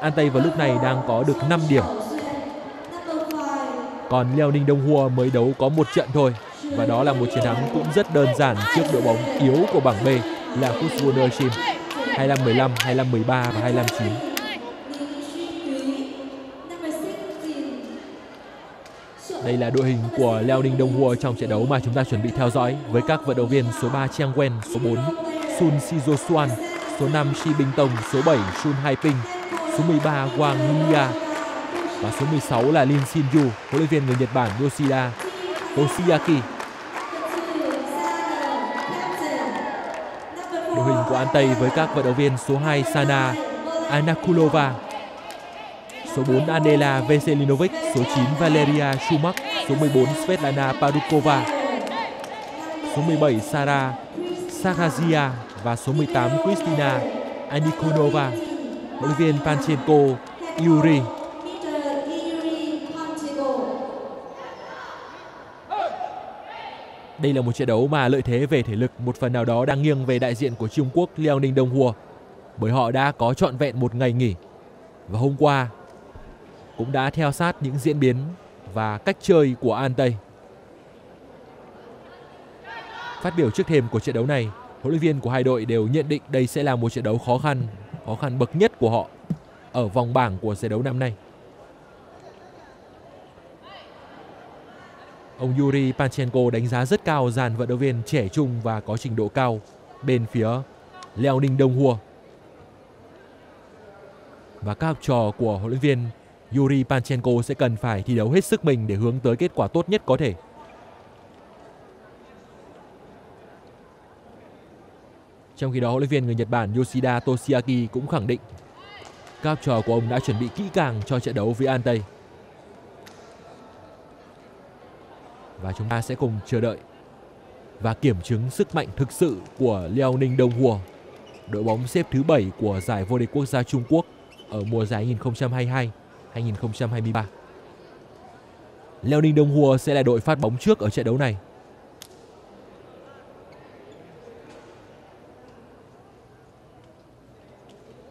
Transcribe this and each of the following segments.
An Tây vào lúc này đang có được 5 điểm. Còn Leo Ninh Đông Hua mới đấu có một trận thôi và đó là một chiến thắng cũng rất đơn giản trước đội bóng yếu của bảng B là Huswon Chim 25-15, 25-13 và 25-9. Đây là đội hình của Leo Ninh Đông Hua trong trận đấu mà chúng ta chuẩn bị theo dõi với các vận động viên số 3 Chiang Wen, số 4 Sun Sijo Swan, số 5 Shi Bing Tông, số 7 Sun Hai Ping, số 13 Wang Nia và số 16 là Lin Shin Yu, huấn luyện viên người Nhật Bản Yoshida Toshiaki. Đội hình của An Tây với các vận động viên số 2 Sana Anakulova, số 4 Anela Veselinovic, số 9 Valeria Shumak, số 14 Svetlana Padukova, số 17 Sara Sakazia và số 18 Kristina Anikonova. Huấn luyện viên Panchenko Yuri Đây là một trận đấu mà lợi thế về thể lực một phần nào đó đang nghiêng về đại diện của Trung Quốc Liao Ninh Đông Hùa bởi họ đã có trọn vẹn một ngày nghỉ và hôm qua cũng đã theo sát những diễn biến và cách chơi của An Tây. Phát biểu trước thềm của trận đấu này, huấn luyện viên của hai đội đều nhận định đây sẽ là một trận đấu khó khăn, khó khăn bậc nhất của họ ở vòng bảng của giải đấu năm nay. Ông Yuri Panchenko đánh giá rất cao dàn vận động viên trẻ trung và có trình độ cao bên phía Leo Ninh Đông Hua. Và các học trò của huấn luyện viên Yuri Panchenko sẽ cần phải thi đấu hết sức mình để hướng tới kết quả tốt nhất có thể. Trong khi đó, huấn luyện viên người Nhật Bản Yoshida Toshiaki cũng khẳng định các học trò của ông đã chuẩn bị kỹ càng cho trận đấu với An Tây. Và chúng ta sẽ cùng chờ đợi và kiểm chứng sức mạnh thực sự của Liao Ninh Đông Hùa, đội bóng xếp thứ 7 của giải vô địch quốc gia Trung Quốc ở mùa giải 2022-2023. Liao Ninh Đông Hùa sẽ là đội phát bóng trước ở trận đấu này.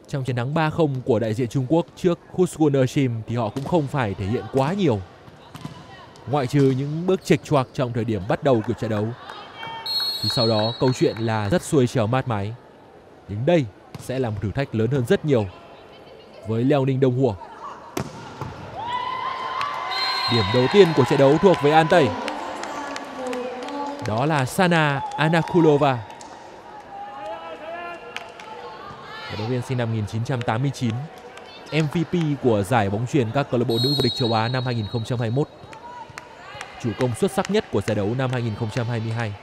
Trong chiến thắng 3-0 của đại diện Trung Quốc trước Huswon thì họ cũng không phải thể hiện quá nhiều ngoại trừ những bước chệch choạc trong thời điểm bắt đầu của trận đấu. Thì sau đó câu chuyện là rất xuôi trở mát mái. Nhưng đây sẽ là một thử thách lớn hơn rất nhiều với Leo Ninh Đông Hùa. Điểm đầu tiên của trận đấu thuộc về An Tây. Đó là Sana Anakulova. Cổ động viên sinh năm 1989, MVP của giải bóng chuyền các câu lạc bộ nữ vô địch châu Á năm 2021 chủ công xuất sắc nhất của giải đấu năm 2022.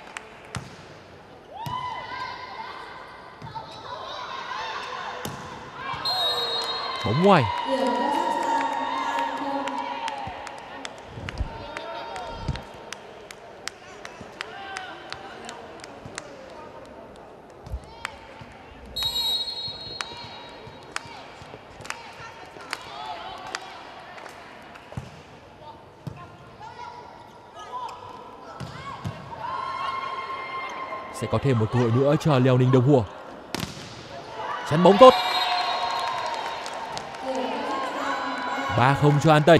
Bóng ngoài. Có thêm một cơ hội nữa cho Leo Ninh Đông Hùa. Chắn bóng tốt. 3-0 cho An Tây.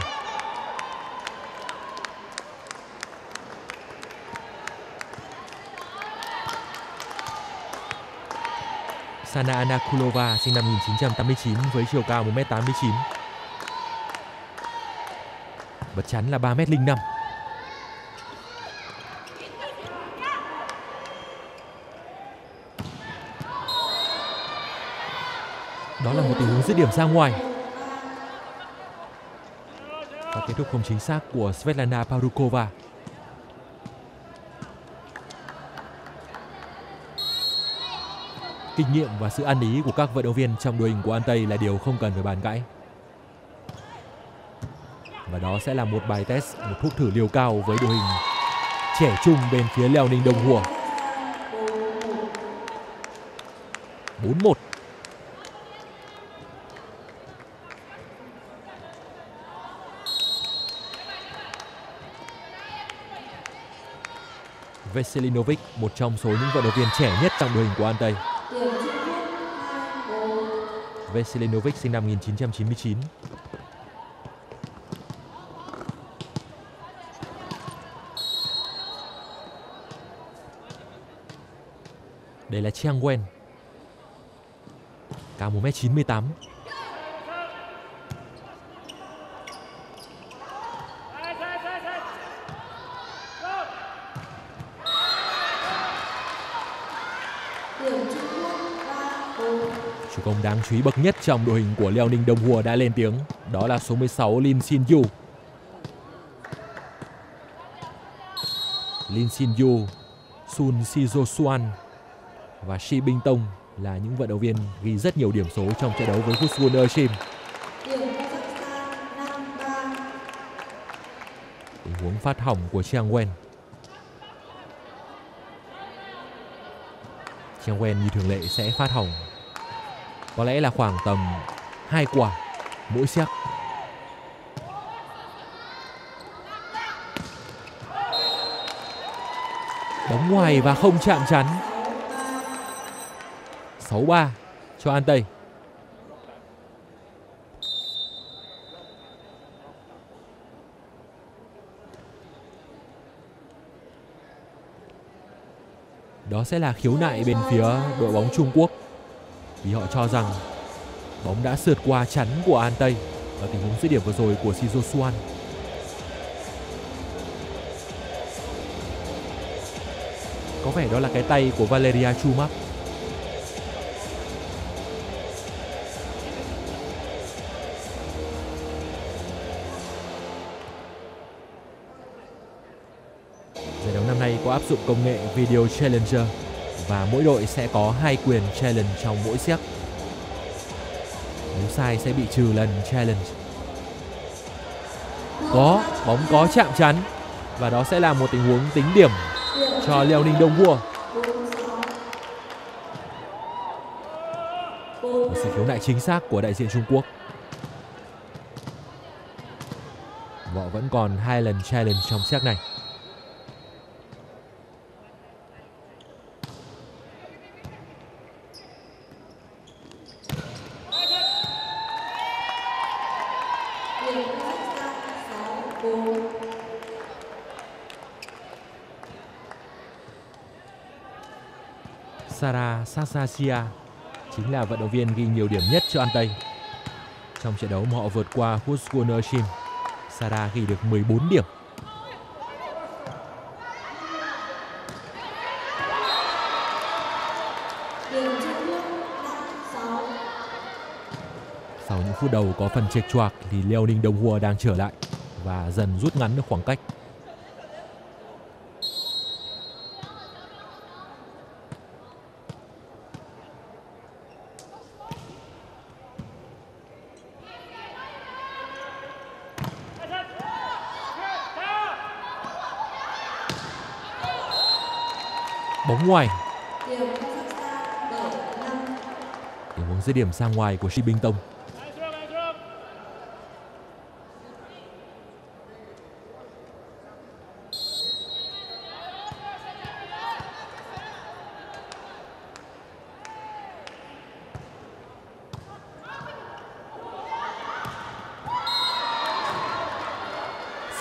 Sana Anakulova sinh năm 1989 với chiều cao 1m89. Bật chắn là 3m05. Đó là một tình huống dứt điểm ra ngoài. Và kết thúc không chính xác của Svetlana Parukova. Kinh nghiệm và sự ăn ý của các vận động viên trong đội hình của An Tây là điều không cần phải bàn cãi. Và đó sẽ là một bài test, một thuốc thử liều cao với đội hình trẻ trung bên phía Leo Ninh Đồng Hùa. 4-1 Veselinovic, một trong số những vận động viên trẻ nhất trong đội hình của An Tây. Veselinovic sinh năm 1999. Đây là Chiang Wen. Cao 1m98. Chủ công đáng chú ý bậc nhất trong đội hình của Liao Ninh Đông Hùa đã lên tiếng, đó là số 16 Lin Xin Yu. Lin Xin Yu, Sun Shizo Suan và Shi Bing Tông là những vận động viên ghi rất nhiều điểm số trong trận đấu với Huswon Ershim. Tình huống phát hỏng của Chiang Wen. Chiang Wen như thường lệ sẽ phát hỏng có lẽ là khoảng tầm hai quả mỗi xét. Bóng ngoài và không chạm chắn. 6-3 cho An Tây. Đó sẽ là khiếu nại bên phía đội bóng Trung Quốc vì họ cho rằng bóng đã sượt qua chắn của An Tây ở tình huống dứt điểm vừa rồi của Shizo Suan. Có vẻ đó là cái tay của Valeria Chumak. Giải đấu năm nay có áp dụng công nghệ Video Challenger và mỗi đội sẽ có hai quyền challenge trong mỗi xiếc. Nếu sai sẽ bị trừ lần challenge. Có, bóng có chạm chắn và đó sẽ là một tình huống tính điểm cho Liao Ninh Đông Vua. Một sự khiếu nại chính xác của đại diện Trung Quốc. Họ vẫn còn hai lần challenge trong set này. Sara Sasasia chính là vận động viên ghi nhiều điểm nhất cho An Tây. Trong trận đấu mà họ vượt qua Husqvarna Shim, Sara ghi được 14 điểm. Sau những phút đầu có phần chệch choạc thì Leo Ninh Đông Hua đang trở lại và dần rút ngắn được khoảng cách. bóng ngoài tình huống dứt điểm sang ngoài của Shi Binh Tông.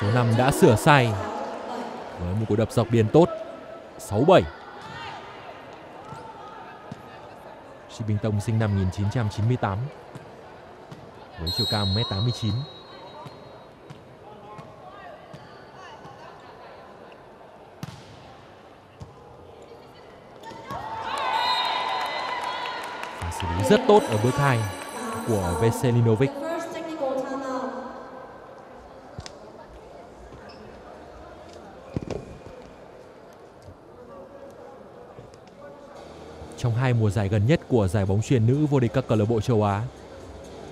Số 5 đã sửa sai. Với một cú đập dọc biên tốt 6-7 Sĩ Minh Tông sinh năm 1998 với chiều cao 1m89. Và xử lý rất tốt ở bước 2 của Veselinovic. Trong hai mùa giải gần nhất của giải bóng chuyền nữ vô địch các câu lạc bộ châu Á.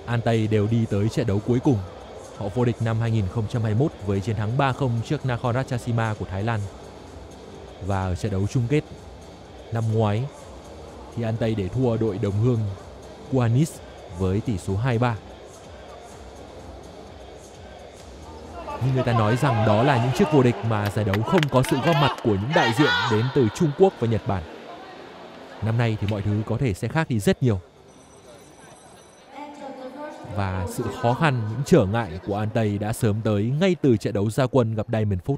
An Tây đều đi tới trận đấu cuối cùng. Họ vô địch năm 2021 với chiến thắng 3-0 trước Nakhon Ratchasima của Thái Lan. Và ở trận đấu chung kết năm ngoái thì An Tây để thua đội đồng hương Guanis với tỷ số 2-3. Nhưng người ta nói rằng đó là những chiếc vô địch mà giải đấu không có sự góp mặt của những đại diện đến từ Trung Quốc và Nhật Bản. Năm nay thì mọi thứ có thể sẽ khác đi rất nhiều. và sự khó khăn, những trở ngại của An Tây đã sớm tới ngay từ trận đấu gia quân gặp Diamond Foot.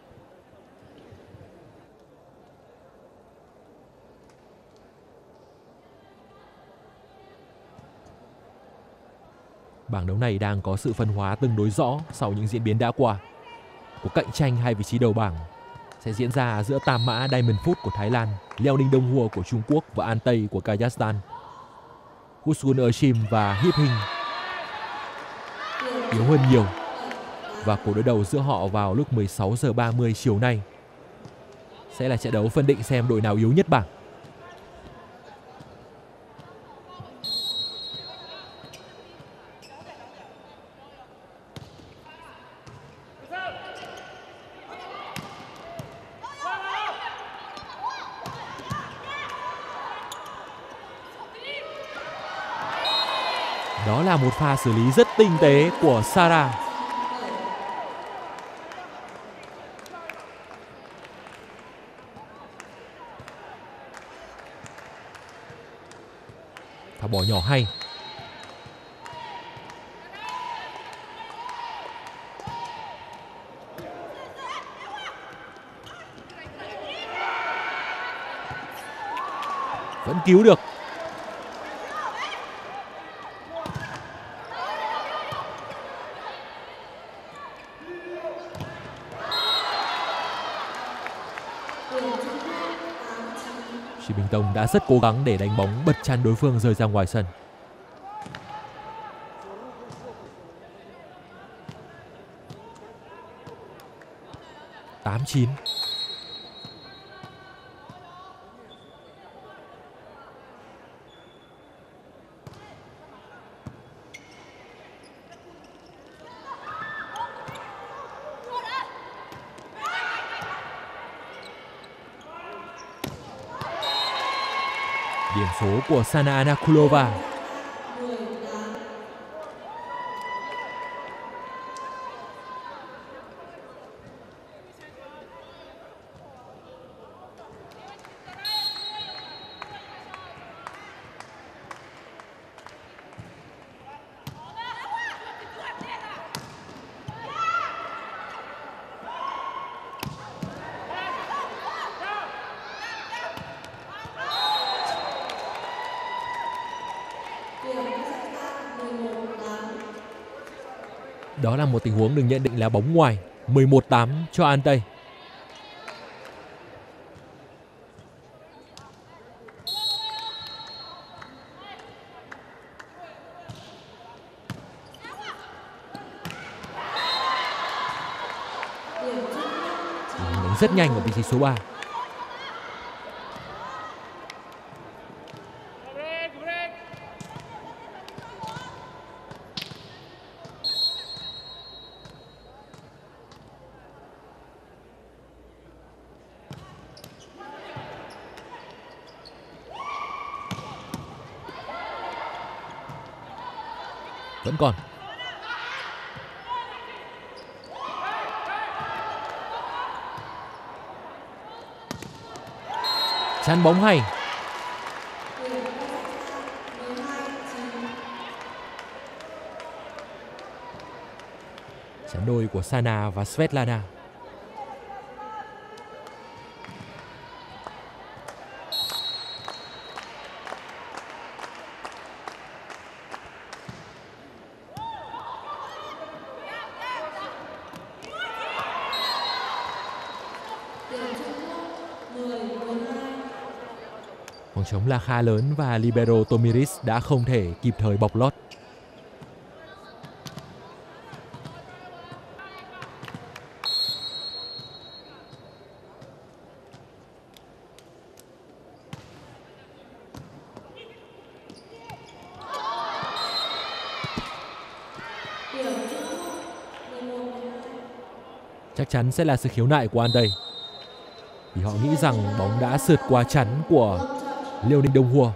Bảng đấu này đang có sự phân hóa tương đối rõ sau những diễn biến đã qua. Cuộc cạnh tranh hai vị trí đầu bảng sẽ diễn ra giữa Tam Mã Diamond Foot của Thái Lan, Leo Ninh Đông Hua của Trung Quốc và An Tây của Kazakhstan. Kusun Ershim và Hiếp Hình yếu hơn nhiều và cuộc đối đầu giữa họ vào lúc 16 giờ 30 chiều nay sẽ là trận đấu phân định xem đội nào yếu nhất bảng. Đó là một pha xử lý rất tinh tế của Sara. Pha bỏ nhỏ hay. Vẫn cứu được đã rất cố gắng để đánh bóng bật chăn đối phương rơi ra ngoài sân. Tám chín. Sanana Kolova tình huống được nhận định là bóng ngoài 11-8 cho An Tây. Rất nhanh ở vị trí số 3. Vẫn còn. Chắn bóng hay. Chắn đôi của Sana và Svetlana. Bóng là khá lớn và libero Tomiris đã không thể kịp thời bọc lót. Chắc chắn sẽ là sự khiếu nại của An đây vì họ nghĩ rằng bóng đã sượt qua chắn của Liêu Ninh Đông Hùa.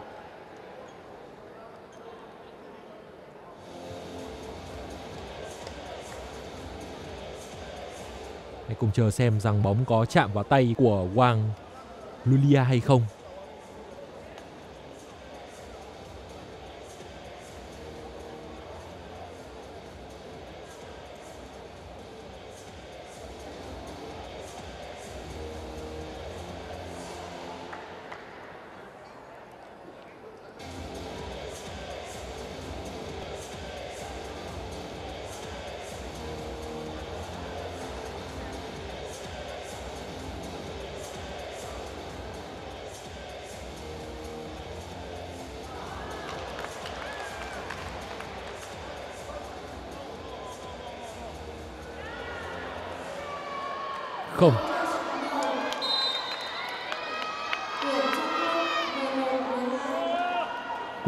Hãy cùng chờ xem rằng bóng có chạm vào tay của Wang Lulia hay không. Không.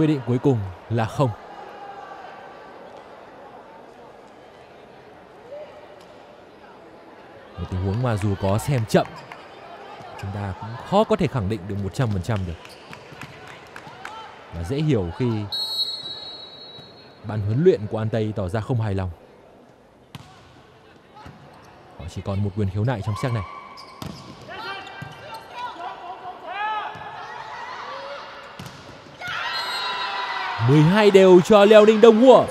Quyết định cuối cùng là không. Một tình huống mà dù có xem chậm, chúng ta cũng khó có thể khẳng định được 100% được. Và dễ hiểu khi ban huấn luyện của An Tây tỏ ra không hài lòng. Họ chỉ còn một quyền khiếu nại trong xét này. Mười hai đều cho Leo Ninh Đông Hùa.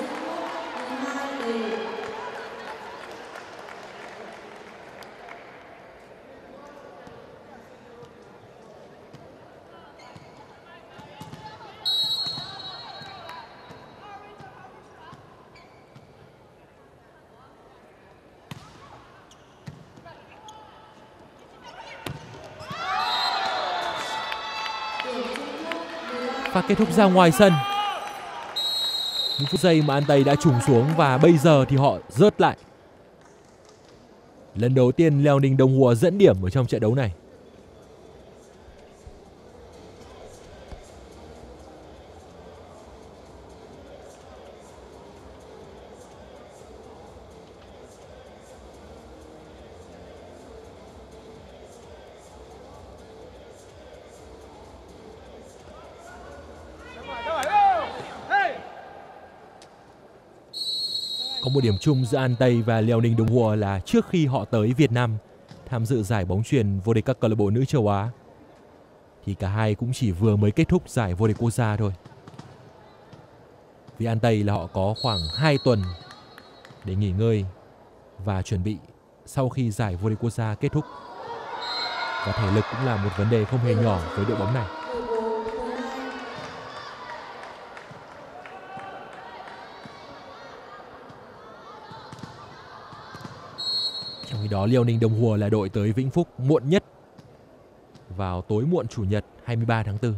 và kết thúc ra ngoài sân. Những phút giây mà anh Tây đã trùng xuống và bây giờ thì họ rớt lại. Lần đầu tiên Leo Ninh Đông Hùa dẫn điểm ở trong trận đấu này. Có một điểm chung giữa An Tây và Leo Ninh Đông Hùa là trước khi họ tới Việt Nam tham dự giải bóng truyền vô địch các câu lạc bộ nữ châu Á, thì cả hai cũng chỉ vừa mới kết thúc giải vô địch quốc gia thôi. Vì An Tây là họ có khoảng 2 tuần để nghỉ ngơi và chuẩn bị sau khi giải vô địch quốc gia kết thúc. Và thể lực cũng là một vấn đề không hề nhỏ với đội bóng này. Đó Liêu Ninh Đồng Hùa là đội tới Vĩnh Phúc muộn nhất vào tối muộn Chủ nhật 23 tháng 4.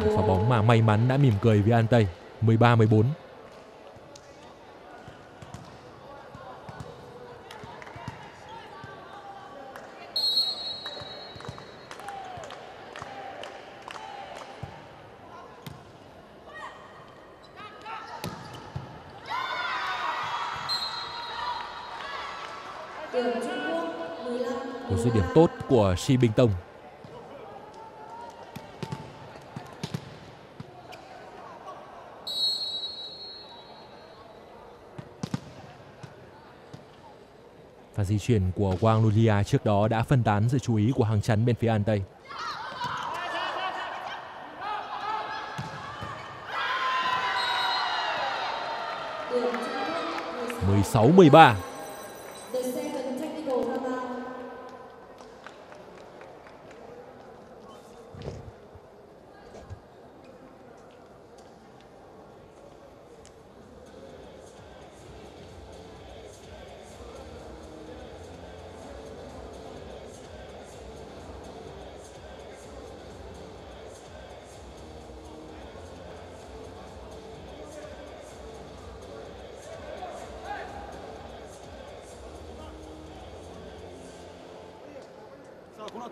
Một pha bóng mà may mắn đã mỉm cười với An Tây 13-14. một dứt điểm tốt của Shi Bình Tông. Và di chuyển của Wang Lulia trước đó đã phân tán sự chú ý của hàng chắn bên phía An Tây. mười sáu mười ba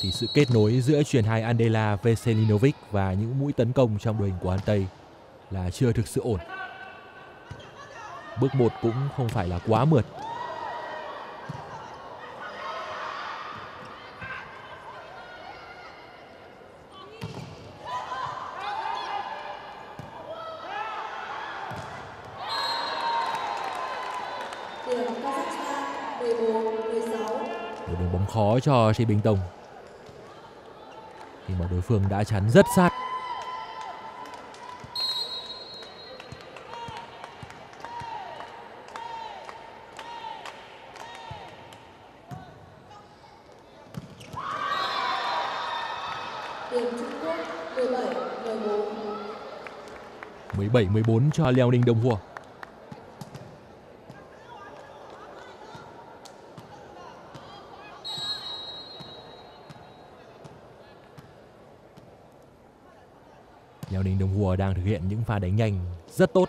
thì sự kết nối giữa truyền hai Andela Veselinovic và những mũi tấn công trong đội hình của An Tây là chưa thực sự ổn. Bước một cũng không phải là quá mượt. Một đường bóng khó cho Sĩ Bình Tông đối phương đã chắn rất sát. mười bảy, mười bốn cho Liao Ninh Đông Hùa. Những pha đánh nhanh rất tốt.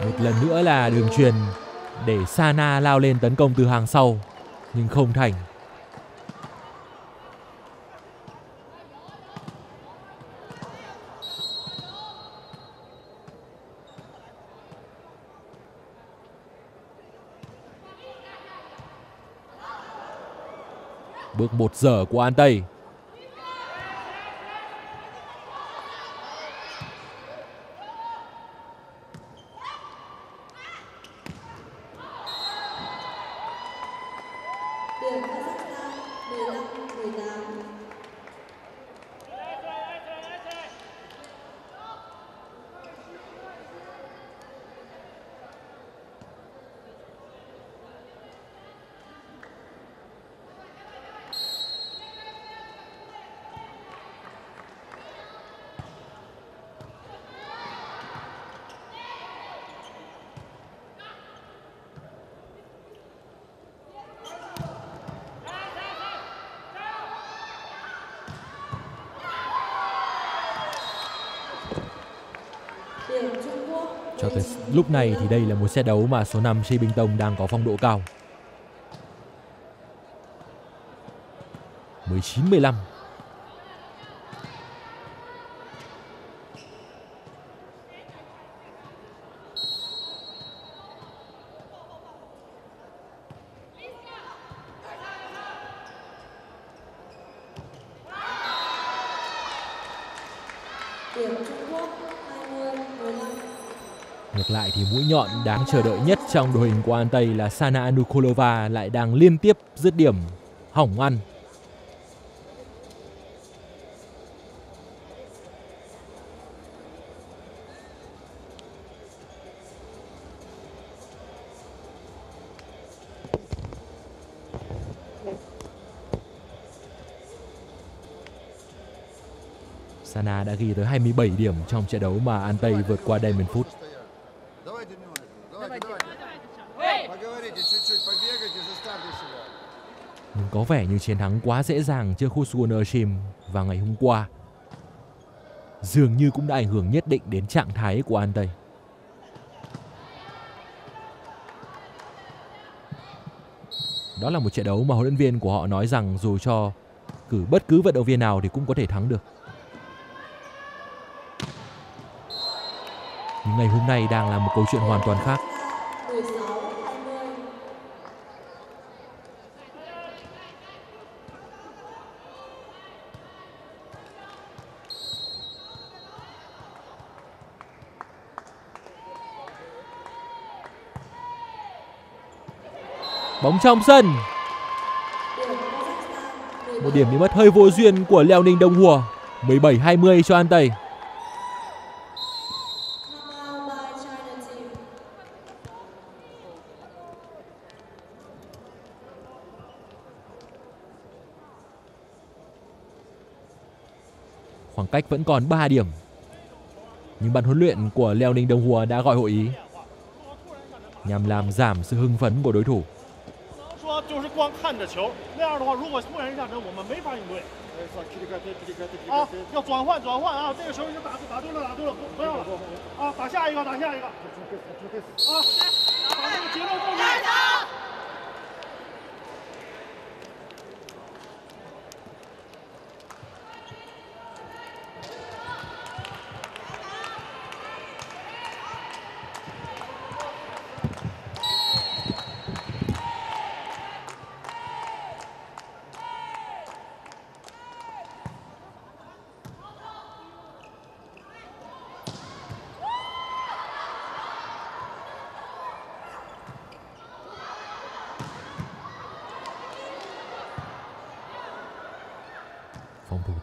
Một lần nữa là đường truyền để Sana lao lên tấn công từ hàng sau, nhưng không thành. Bước một giờ của An Tây. Lúc này thì đây là một set đấu mà số 5 Shi Bình Tông đang có phong độ cao. 19-15. Điểm Trung Quốc 20 15. Ngược lại thì mũi nhọn đáng chờ đợi nhất trong đội hình của An Tây là Sana Anukulova lại đang liên tiếp dứt điểm, hỏng ăn. Sana đã ghi tới 27 điểm trong trận đấu mà An Tây vượt qua Diamond Foot. Có vẻ như chiến thắng quá dễ dàng trước Husun Ershim vào ngày hôm qua. Dường như cũng đã ảnh hưởng nhất định đến trạng thái của An Tây. Đó là một trận đấu mà huấn luyện viên của họ nói rằng dù cho cử bất cứ vận động viên nào thì cũng có thể thắng được. Nhưng ngày hôm nay đang là một câu chuyện hoàn toàn khác. Trong sân, một điểm bị mất hơi vô duyên của Leo Ninh Đông Hùa. 17-20 cho An Tây. Khoảng cách vẫn còn 3 điểm. Nhưng ban huấn luyện của Leo Ninh Đông Hùa đã gọi hội ý nhằm làm giảm sự hưng phấn của đối thủ. 就是光看着球，那样的话，如果突然一下车，我们没法应对啊！要转换转换啊！这个球已经打打对了，打对了，不不要了啊！打下一个，打下一个啊！把这个节奏控制。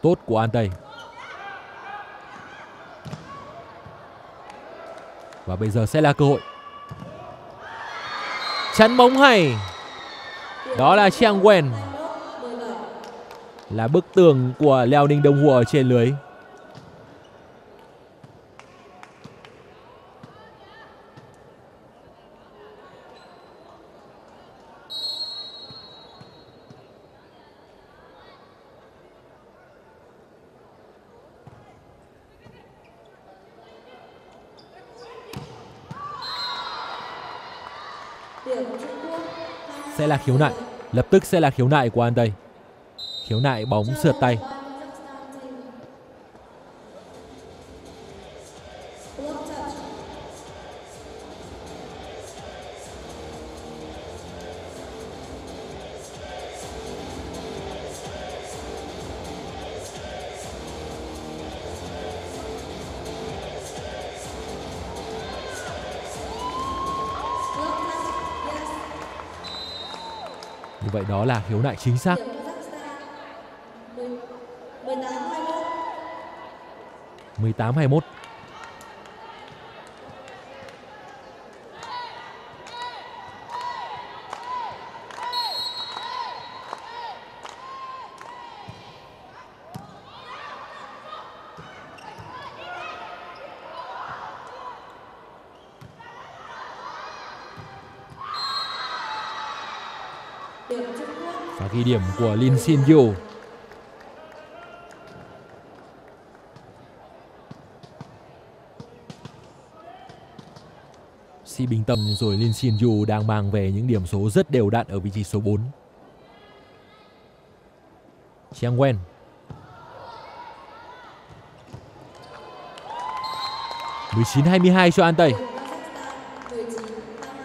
tốt của An Tây. Và bây giờ sẽ là cơ hội. Chắn bóng hay. Đó là Chiang Wen. Là bức tường của Leo Ninh Đông Hùa ở trên lưới. Khiếu nại. Lập tức sẽ là khiếu nại của anh đây. Khiếu nại bóng sượt tay. Đó là khiếu nại chính xác. Điểm Kazakhstan. 10 18 21. 18-21. Điểm Trung Quốc. Và ghi điểm của Lin Xin Yu. Si Bình Tâm rồi Lin Xin Yu đang mang về những điểm số rất đều đặn ở vị trí số 4. Chiang Wen. mười chín hai mươi hai cho An Tây. Điểm Kazakhstan 19 22.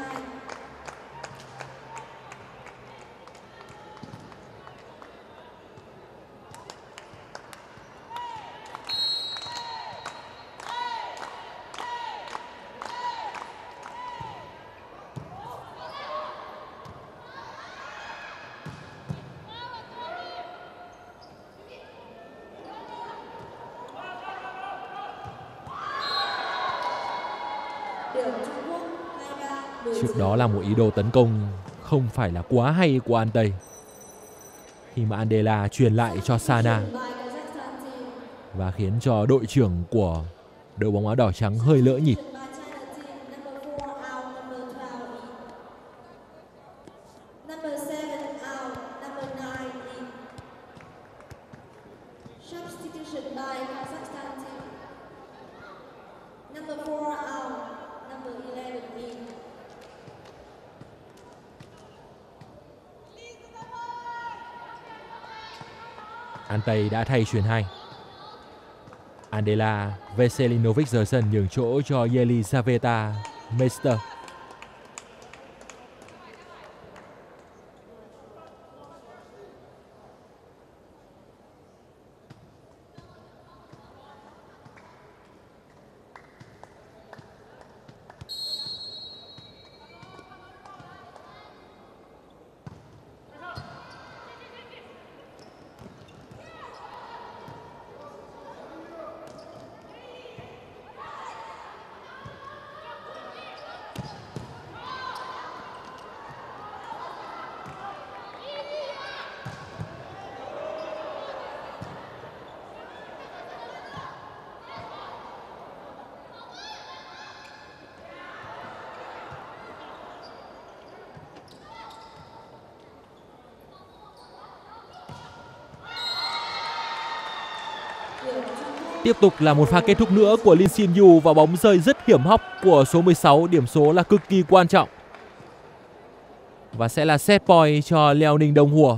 Điểm Trung Quốc 23 19. Trước đó là một ý đồ tấn công không phải là quá hay của An Tây. Khi mà Andela truyền lại cho Sana và khiến cho đội trưởng của đội bóng áo đỏ trắng hơi lỡ nhịp. Đã thay chuyền hai. Andela Veselinovic rời sân nhường chỗ cho Yelizaveta Meister. Điểm Trung Quốc. Tiếp tục là một pha kết thúc nữa của Lin Xin Yu và bóng rơi rất hiểm hóc của số 16, điểm số là cực kỳ quan trọng. Và sẽ là set point cho Leo Ninh Đông Hùa.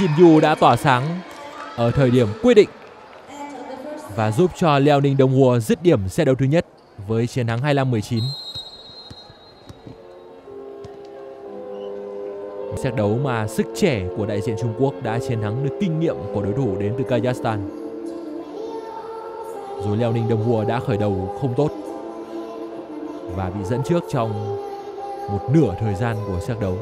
Lin Yu đã tỏa sáng ở thời điểm quyết định và giúp cho Leo Ninh Đông Hùa dứt điểm set đấu thứ nhất với chiến thắng 25-19. Xét đấu mà sức trẻ của đại diện Trung Quốc đã chiến thắng được kinh nghiệm của đối thủ đến từ Kazakhstan. Rồi Leo Ninh Đông Hùa đã khởi đầu không tốt và bị dẫn trước trong một nửa thời gian của xét đấu.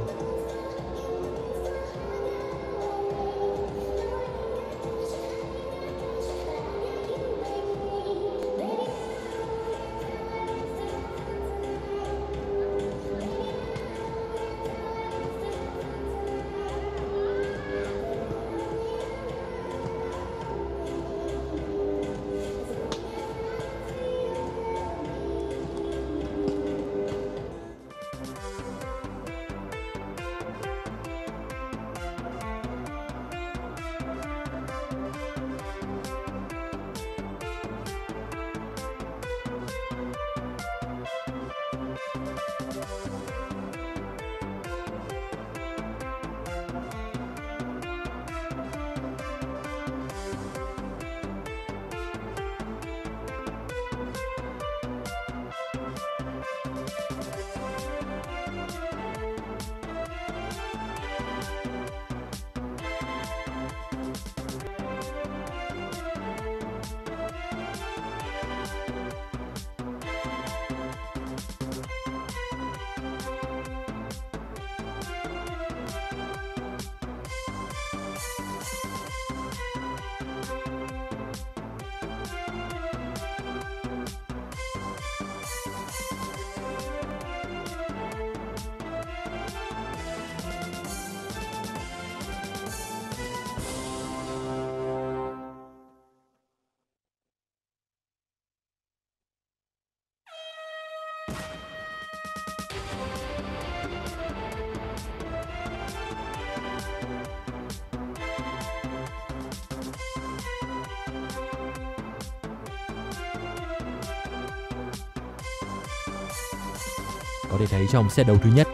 Có thể thấy trong set đấu thứ nhất,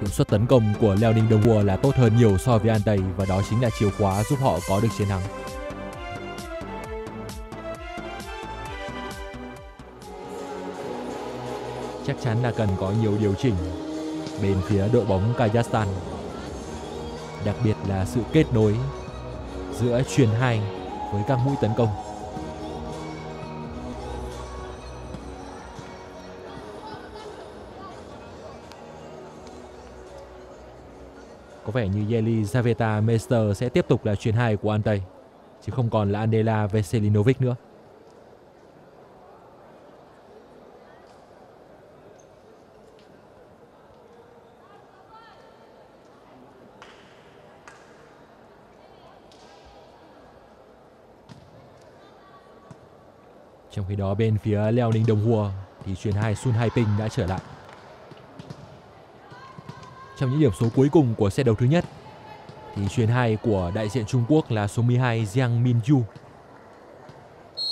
hiệu suất tấn công của Leo Ninh Đông là tốt hơn nhiều so với An Tây và đó chính là chìa khóa giúp họ có được chiến thắng. Chắc chắn là cần có nhiều điều chỉnh bên phía đội bóng Kazakhstan. Đặc biệt là sự kết nối giữa truyền hai với các mũi tấn công. Vẻ như Yeli Zaveta Meister sẽ tiếp tục là chuyến hai của Ante, chứ không còn là Andela Veselinovic nữa. Trong khi đó bên phía Leo Ninh Đồng Hùa thì truyền hai Sun Hai Ping đã trở lại. Trong những điểm số cuối cùng của set đấu thứ nhất thì chuyến hai của đại diện Trung Quốc là số 12 Jiang Minju.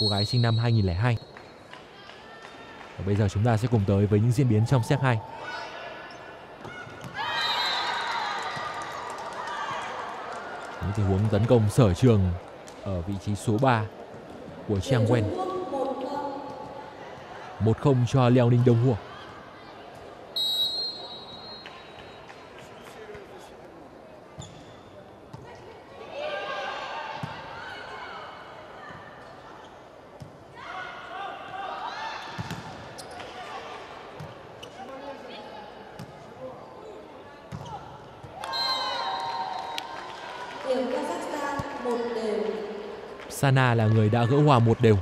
Cô gái sinh năm 2002. Và bây giờ chúng ta sẽ cùng tới với những diễn biến trong set 2. Những tình huống tấn công sở trường ở vị trí số 3 của Chiang Wen. 1-0 cho Liao Ninh Đông Hua. Sana là người đã gỡ hòa một đều.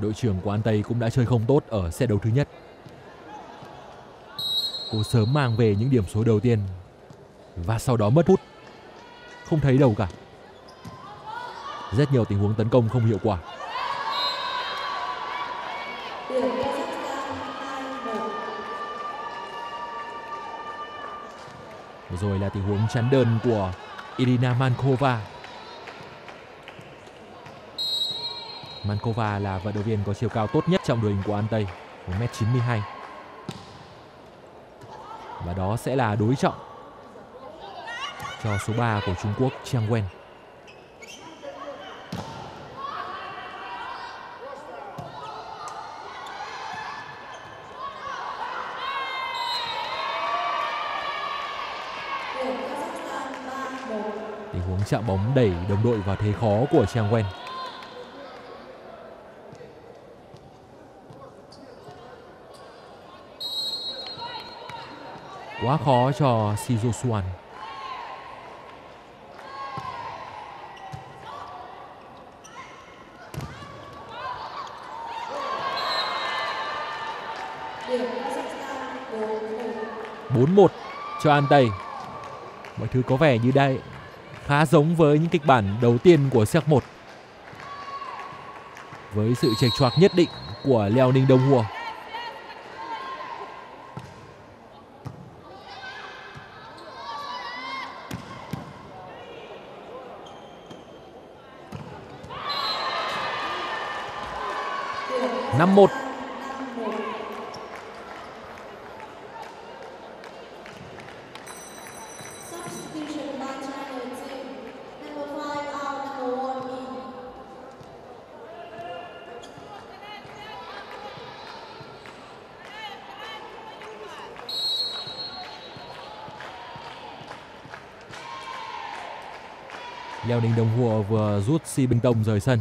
Đội trưởng của An Tây cũng đã chơi không tốt ở set đấu thứ nhất. Cô sớm mang về những điểm số đầu tiên và sau đó mất hút. Không thấy đâu cả. Rất nhiều tình huống tấn công không hiệu quả. Rồi là tình huống chắn đơn của Irina Mankova. Mankova là vận động viên có chiều cao tốt nhất trong đội hình của An Tây, 1m92. Và đó sẽ là đối trọng cho số 3 của Trung Quốc Chiang Wen. Chạm bóng đẩy đồng đội vào thế khó của Trang Wen. Quá khó cho Shizu Suan. Điểm 4-1. cho An Tây. Mọi thứ có vẻ như đây khá giống với những kịch bản đầu tiên của set 1. Với sự chệch choạc nhất định của Leo Ninh Đông Hùa. năm một Substitution by China team. Number 5 out, number 1 in. Leo Ninh Đông Hùa vừa rút Si Bình Tông rời sân.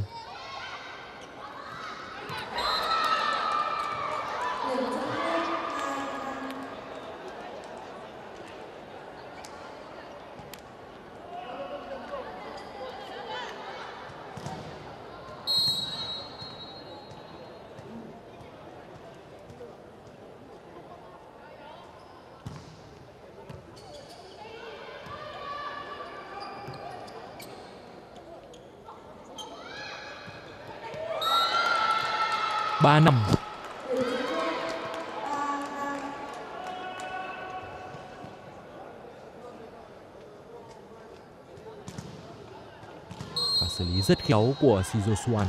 Cháu của Shizu Suan.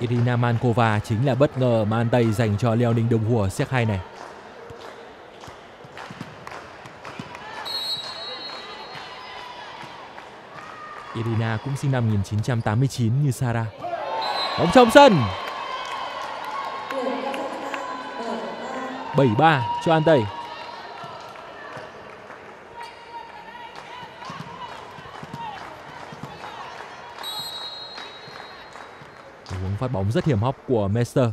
Irina Mankova chính là bất ngờ mà An Tây dành cho Leo Ninh Đông Hùa xét hai này. Irina cũng sinh năm 1989 như Sara. Bóng trong sân, 7-3. 7-3 cho An Tây. Tình huống phát bóng rất hiểm hóc của Mester.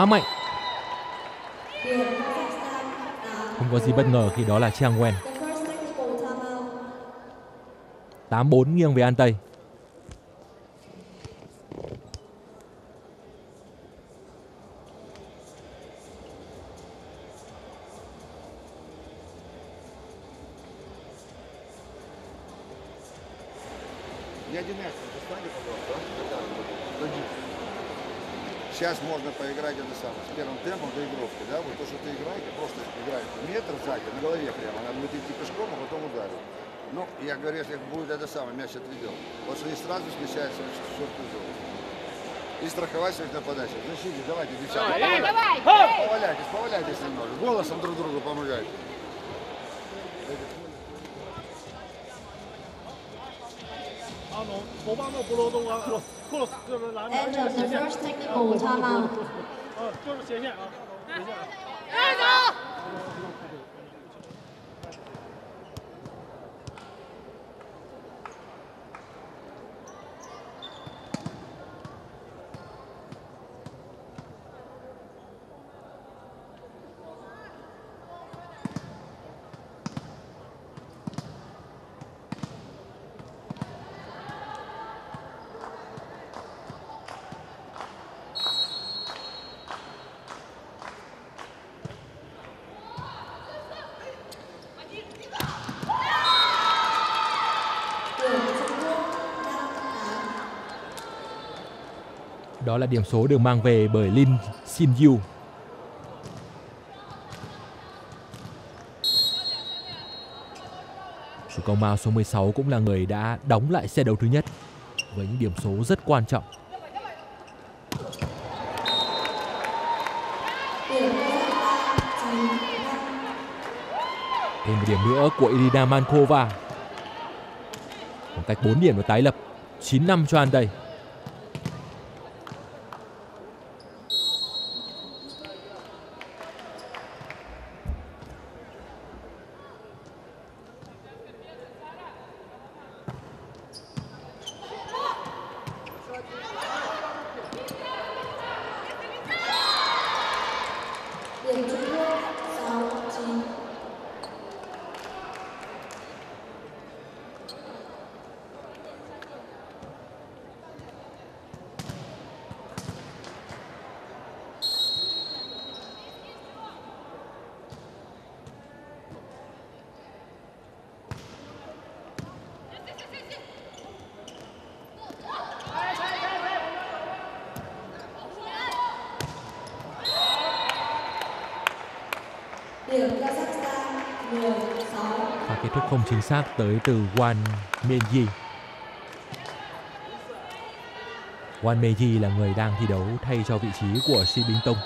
Quá mạnh, không có gì bất ngờ khi đó là Trang Wen. 8-4 nghiêng về An Tây. сегодня на подаче. Давайте, девчата. Давай, давай! Поваляйтесь, поваляйтесь немного. Голосом друг другу помогайте. End of the first technical timeout. Đó là điểm số được mang về bởi Lin Xin Yu. Chủ công Mao số 16 cũng là người đã đóng lại xe đấu thứ nhất với những điểm số rất quan trọng. Thêm một điểm nữa của Irina Mankova. Khoảng cách 4 điểm và tái lập 9 năm cho An đây. Kết thúc không chính xác tới từ Wan Menji. Wan Meiji là người đang thi đấu thay cho vị trí của Si Binh Tông.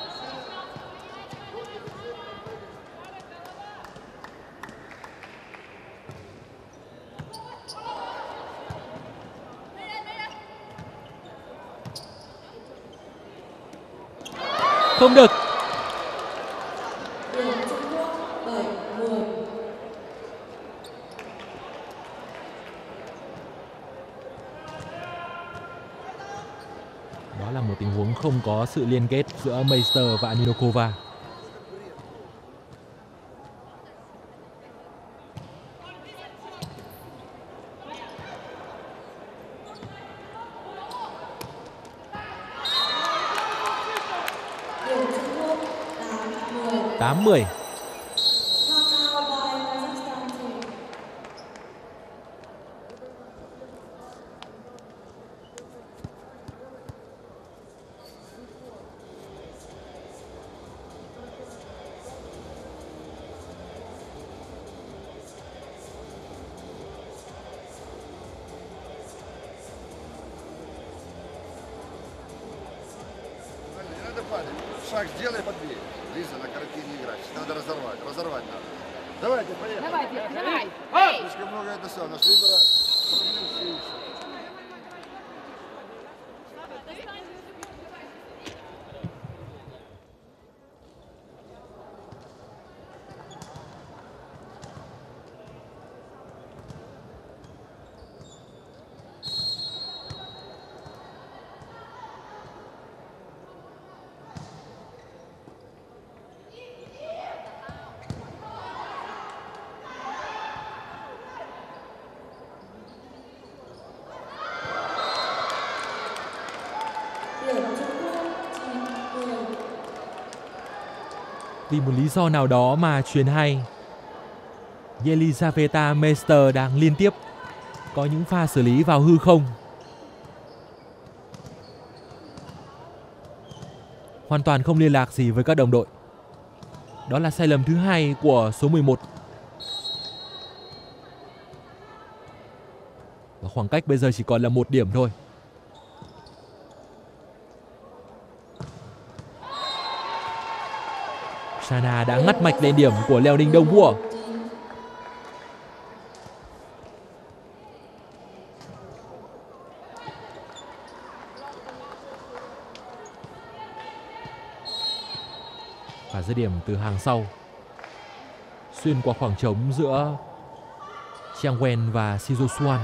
Không được. Điểm Trung Quốc 7 10. Đó là một tình huống không có sự liên kết giữa Meister và Anilokova. tám mươi Vì một lý do nào đó mà truyền hay Yelizaveta Meister đang liên tiếp có những pha xử lý vào hư không. Hoàn toàn không liên lạc gì với các đồng đội. Đó là sai lầm thứ hai của số 11. Và khoảng cách bây giờ chỉ còn là một điểm thôi. Sana đã ngắt mạch lên điểm của Leo Ninh Đông Vua. Và dứt điểm từ hàng sau. Xuyên qua khoảng trống giữa Chiang Wen và Shizu Suan.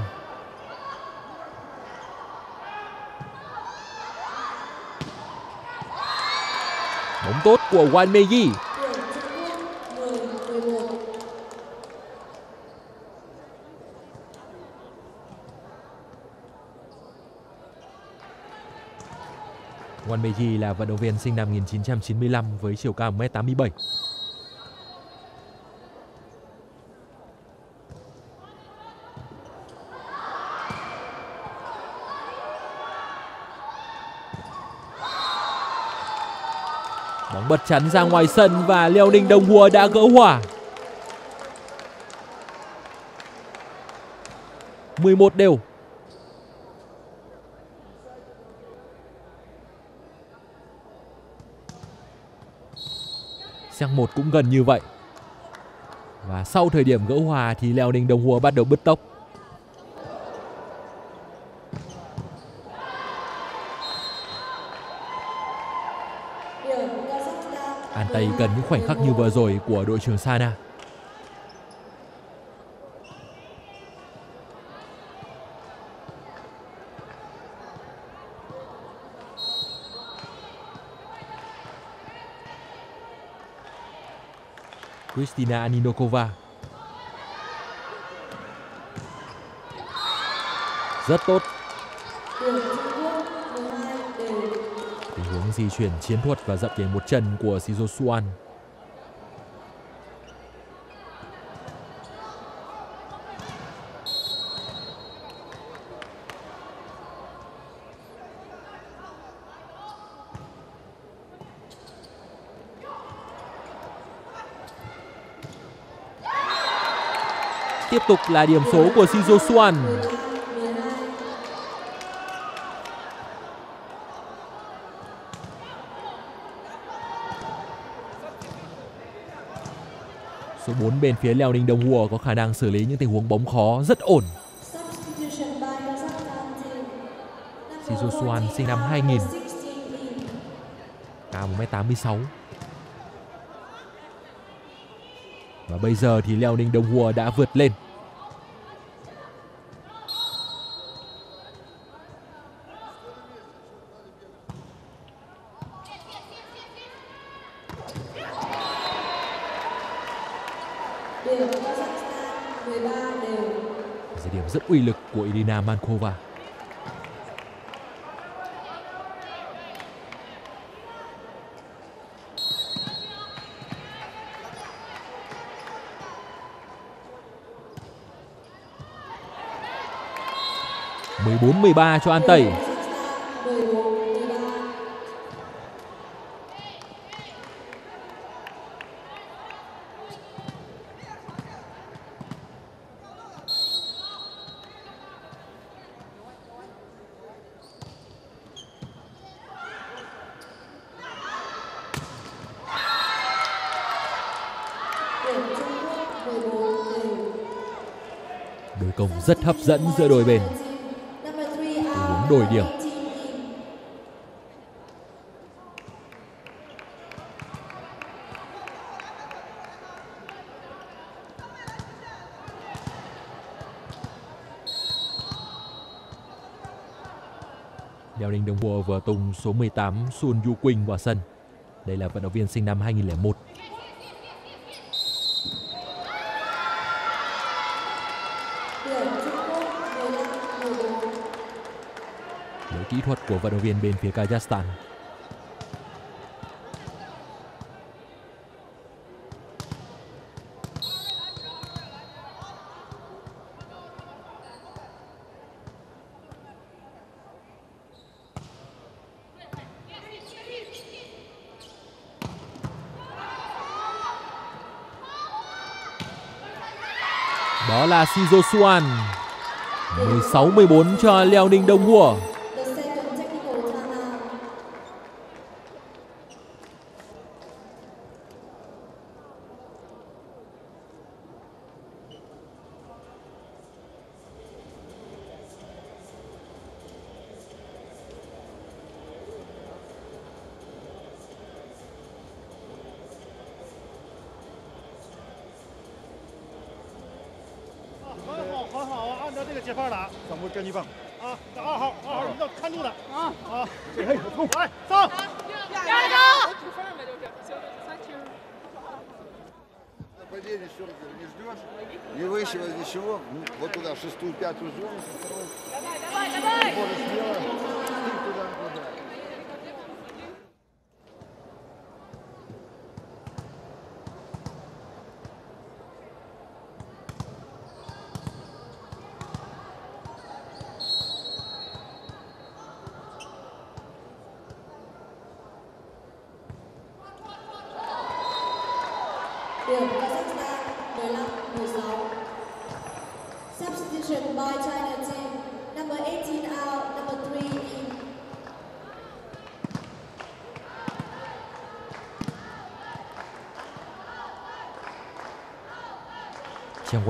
Bóng tốt của Wan Meiji. Điểm Trung Quốc 10 11. Wan Meiji là vận động viên sinh năm 1995 với chiều cao 1m87. Bóng bật chắn ra ngoài sân và Leo Ninh Đồng Hùa đã gỡ hòa. 11 đều. Sang một cũng gần như vậy. Và sau thời điểm gỡ hòa thì Leo Ninh Đồng Hùa bắt đầu bứt tốc. An Tây cần những khoảnh khắc như vừa rồi của đội trưởng Sana. Kristina Aninokova. Rất tốt tình huống di chuyển chiến thuật và dập đến một chân của Shizo Suan. Tiếp tục là điểm số của Shizu Suan. Số 4 bên phía Leo Ninh Đông Hùa có khả năng xử lý những tình huống bóng khó rất ổn. Shizu Suan sinh năm 2000. cao 1m86. Và bây giờ thì Leo Ninh Đông Hùa đã vượt lên. Điểm Kazakhstan 13 đều. Giải điểm rất uy lực của Irina Mankova. mười bốn mười ba cho An Tẩy Kazakhstan 14 13. Điểm Trung Quốc 14 đều. Đối công rất hấp dẫn giữa đôi bên. Tình huống đổi điểm. Đeo Đinh Đồng Hùa vừa tung số 18 Sun Yu Quỳnh vào sân. Đây là vận động viên sinh năm 2001. Điểm Trung Quốc 15 14. Lỗi kỹ thuật của vận động viên bên phía Kazakhstan. Đó là Shizo Suan. 16-14 cho Liao Ninh Đông Hùa.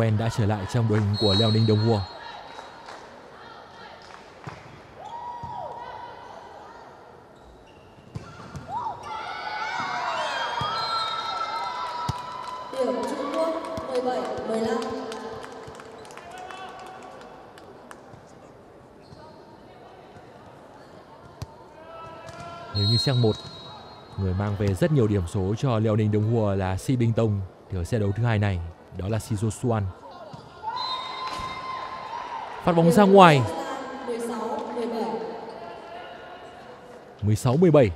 Wen đã trở lại trong đội hình của Leo Ninh Đông Hua. Điểm Trung Quốc 17 15. Nếu như sang một người mang về rất nhiều điểm số cho Liao Ninh Đông Hùa là Si Binh Tông thì ở set đấu thứ hai này đó là Shizu Suan. Phát bóng ra ngoài 16 17.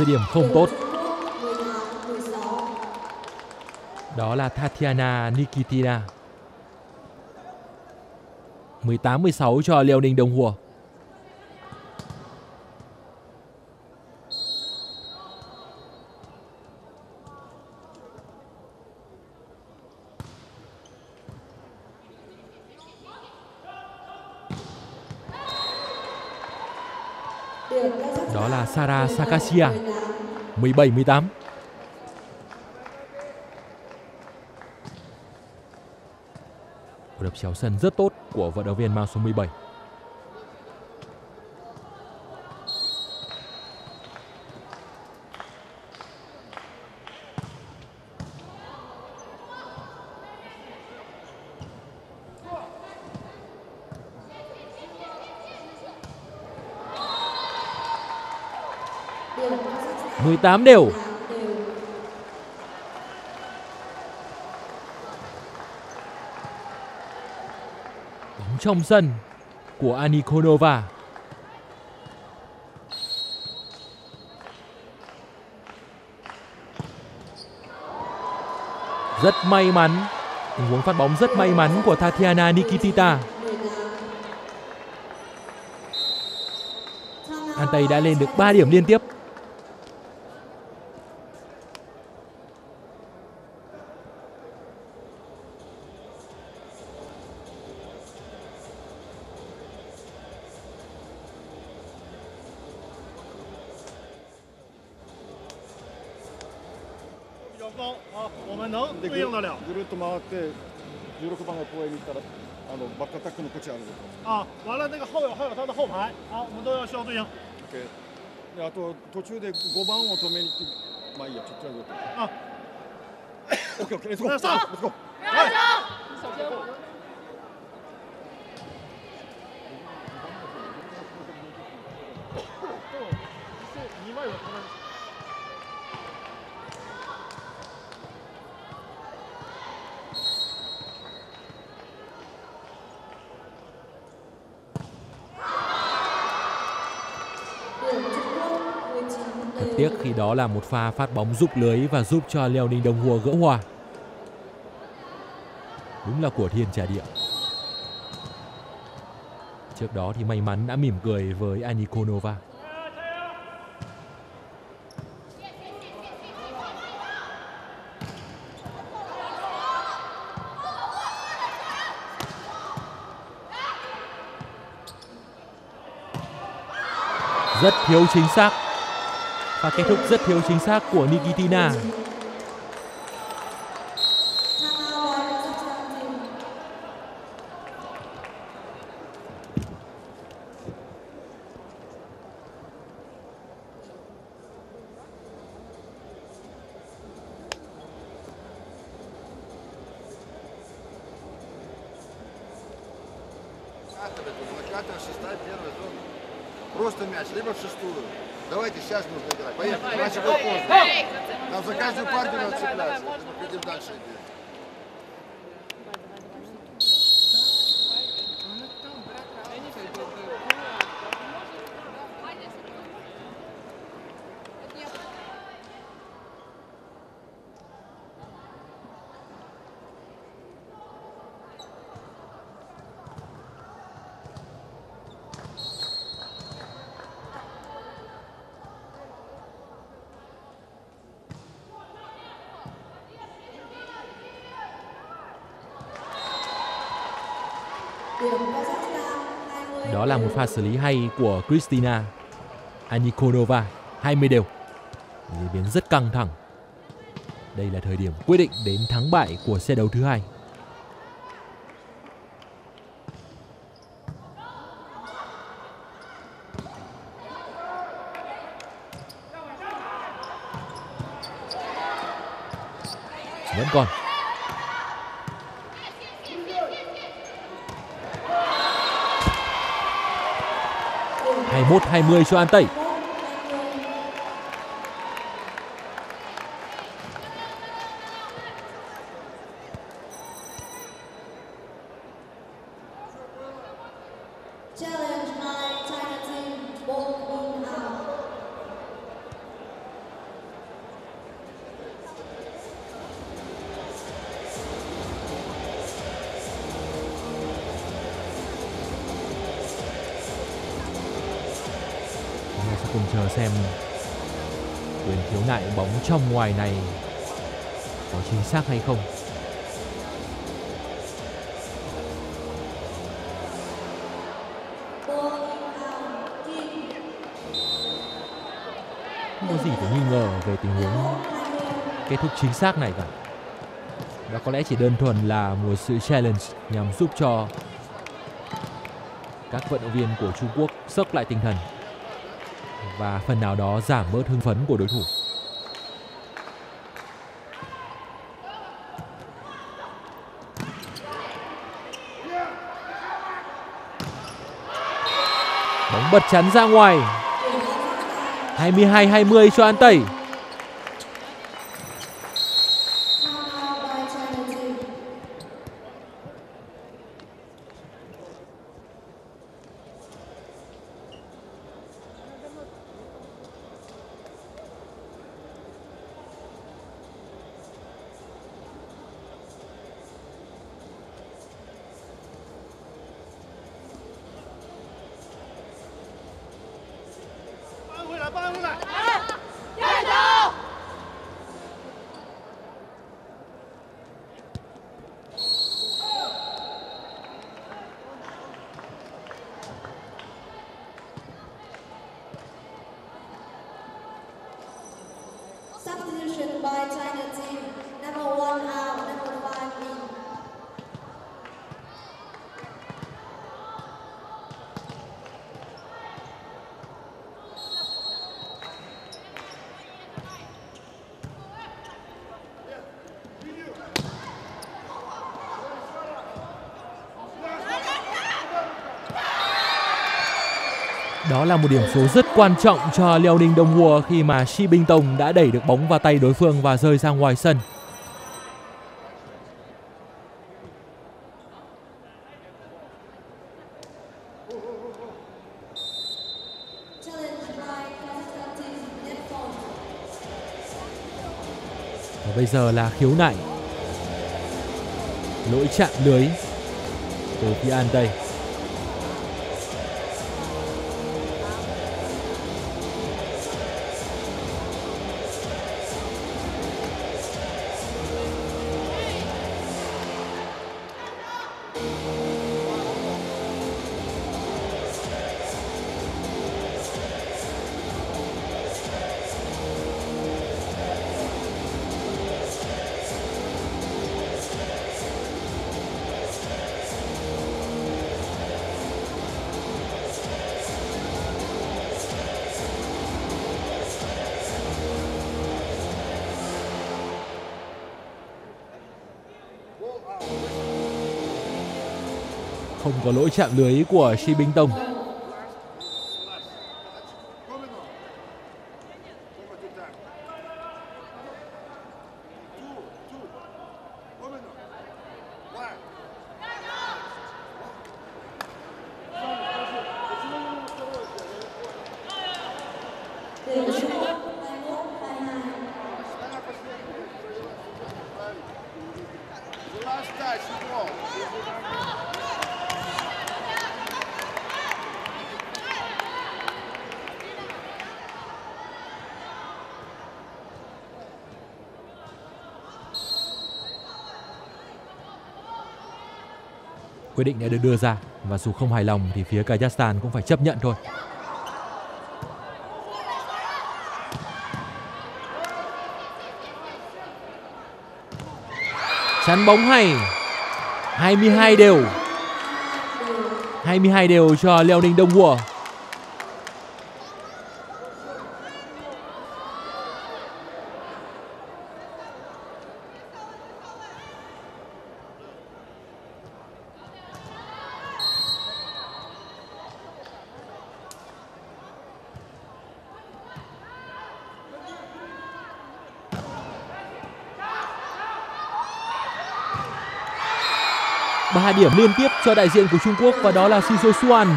Dứt điểm không tốt, đó là Tatiana Nikitina. 18-16 cho Liêu Ninh Đồng Hùa. Điểm Kazakhstan Đó là Malaysia 17-18. Cú đập chéo sân rất tốt của vận động viên mang số 17. 8 đều. Bóng trong sân của Anikonova. Rất may mắn. Tình huống phát bóng rất may mắn của Tatiana Nikitita. 18. An Tây đã lên được 3 điểm liên tiếp. 途中で5番を止めに行ってまあいいやちょっとやる啊。OK OK レッツゴー。レさあッツゴー tiếc khi đó là một pha phát bóng giúp lưới và giúp cho Leo Ninh Đông Hùa gỡ hòa. Đúng là của thiên trả địa. Trước đó thì may mắn đã mỉm cười với Anikonova. Rất thiếu chính xác. Và kết thúc rất thiếu chính xác của Nikitina. Là một pha xử lý hay của Kristina Anikonova 20 đều. Diễn biến rất căng thẳng. Đây là thời điểm quyết định đến thắng bại của xe đấu thứ hai. 21-20 cho An Tây. Trong ngoài này có chính xác hay không. Không có gì phải nghi ngờ về tình huống kết thúc chính xác này cả. và có lẽ chỉ đơn thuần là một sự challenge nhằm giúp cho các vận động viên của Trung Quốc sốc lại tinh thần và phần nào đó giảm bớt hưng phấn của đối thủ. Bật chắn ra ngoài. 22-20 cho An Tẩy là một điểm số rất quan trọng cho Liao Ninh Đông Hùa khi mà Shi Binh Tông đã đẩy được bóng vào tay đối phương và rơi ra ngoài sân. Và bây giờ là khiếu nại. Lỗi chạm lưới từ phía An đây. Có lỗi chạm lưới của Shi Binh Tông. Thank you. Quyết định đã được đưa ra. Và dù không hài lòng thì phía Kazakhstan cũng phải chấp nhận thôi. Chắn bóng hay 22 đều 22 đều cho Leo Ninh Đông Hùa ba điểm liên tiếp cho đại diện của Trung Quốc và đó là Shizo Xuan.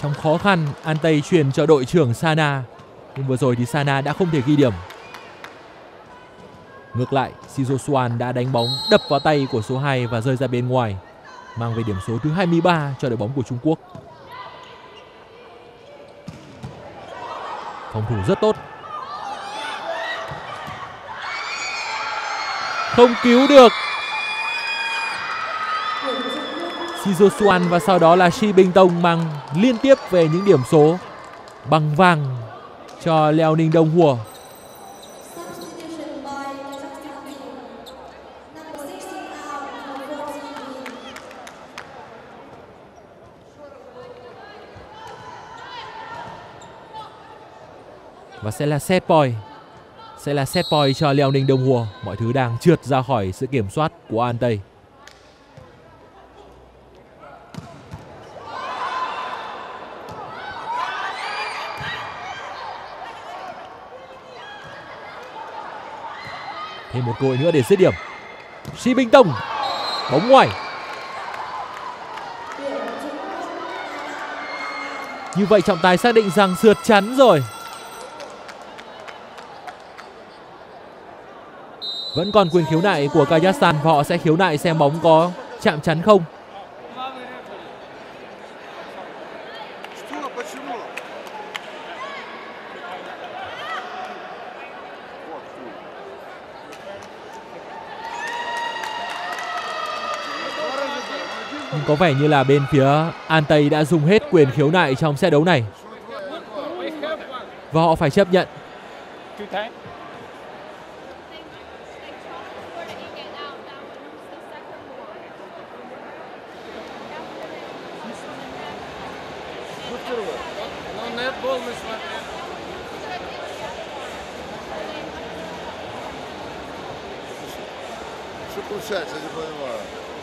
Trong khó khăn, An Tây chuyển cho đội trưởng Sana. Nhưng vừa rồi thì Sana đã không thể ghi điểm. Ngược lại, Shizo Xuan đã đánh bóng đập vào tay của số 2 và rơi ra bên ngoài, mang về điểm số thứ 23 cho đội bóng của Trung Quốc. Phòng thủ rất tốt không cứu được Shizo Suan và sau đó là Shi Bình Tông mang liên tiếp về những điểm số bằng vàng cho Leo Ninh Đông Hùa. Và sẽ là set point. Sẽ là set point cho Leo Ninh Đông Hùa. Mọi thứ đang trượt ra khỏi sự kiểm soát của An Tây. Thêm một cơ hội nữa để dứt điểm. Shi Minh Tông. Bóng ngoài. Như vậy trọng tài xác định rằng sượt chắn rồi. Vẫn còn quyền khiếu nại của Kazakhstan, và họ sẽ khiếu nại xem bóng có chạm chắn không. có vẻ như là bên phía An Tây đã dùng hết quyền khiếu nại trong set đấu này và họ phải chấp nhận Time. Ну, нетбол мы смотрели. Что получается, я не понимаю.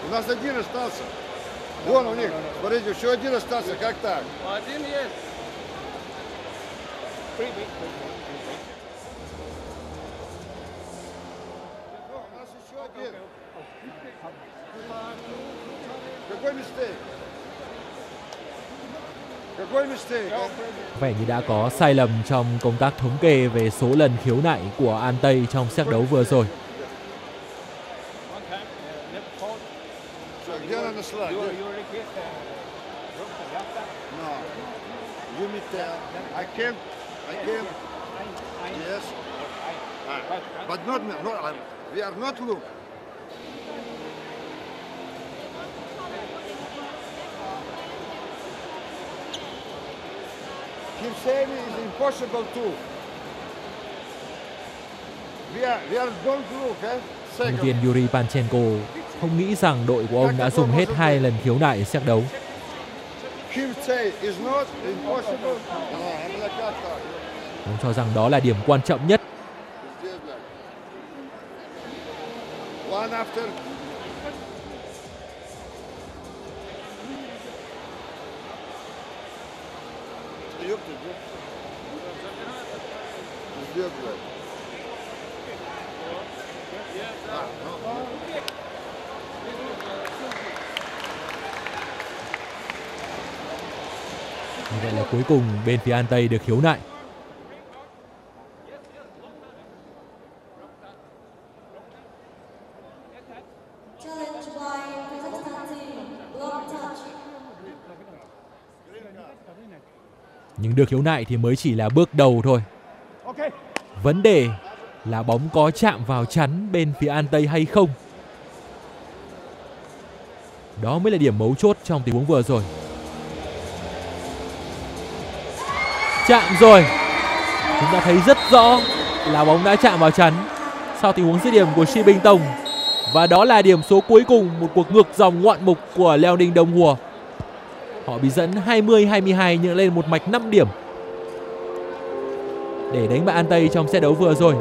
У нас один остался. Вон у них, смотрите, еще один остался, как так? Один есть. Один. Какой мистейк? Vẻ như đã có sai lầm trong công tác thống kê về số lần khiếu nại của An Tây trong xét đấu vừa rồi. But not, not, we are not look. Kim saying is impossible too. We are, we are don't look, eh? Huấn viên Yuri Panchenko không nghĩ rằng đội của ông đã dùng hết hai lần khiếu nại ở set đấu. Ông cho rằng đó là điểm quan trọng nhất. Yoktu yoktu. Yok yok. Ha. Vậy là cuối cùng bên phía An Tây được khiếu nại Được khiếu nại thì mới chỉ là bước đầu thôi. Vấn đề là bóng có chạm vào chắn bên phía An Tây hay không. Đó mới là điểm mấu chốt trong tình huống vừa rồi. Chạm rồi. Chúng ta thấy rất rõ là bóng đã chạm vào chắn sau tình huống dứt điểm của Shi Bình Tông. Và đó là điểm số cuối cùng một cuộc ngược dòng ngoạn mục của Leo Ninh Đông Hùa. Họ bị dẫn 20-22 nhưng lên một mạch 5 điểm để đánh bại An Tây trong set đấu vừa rồi.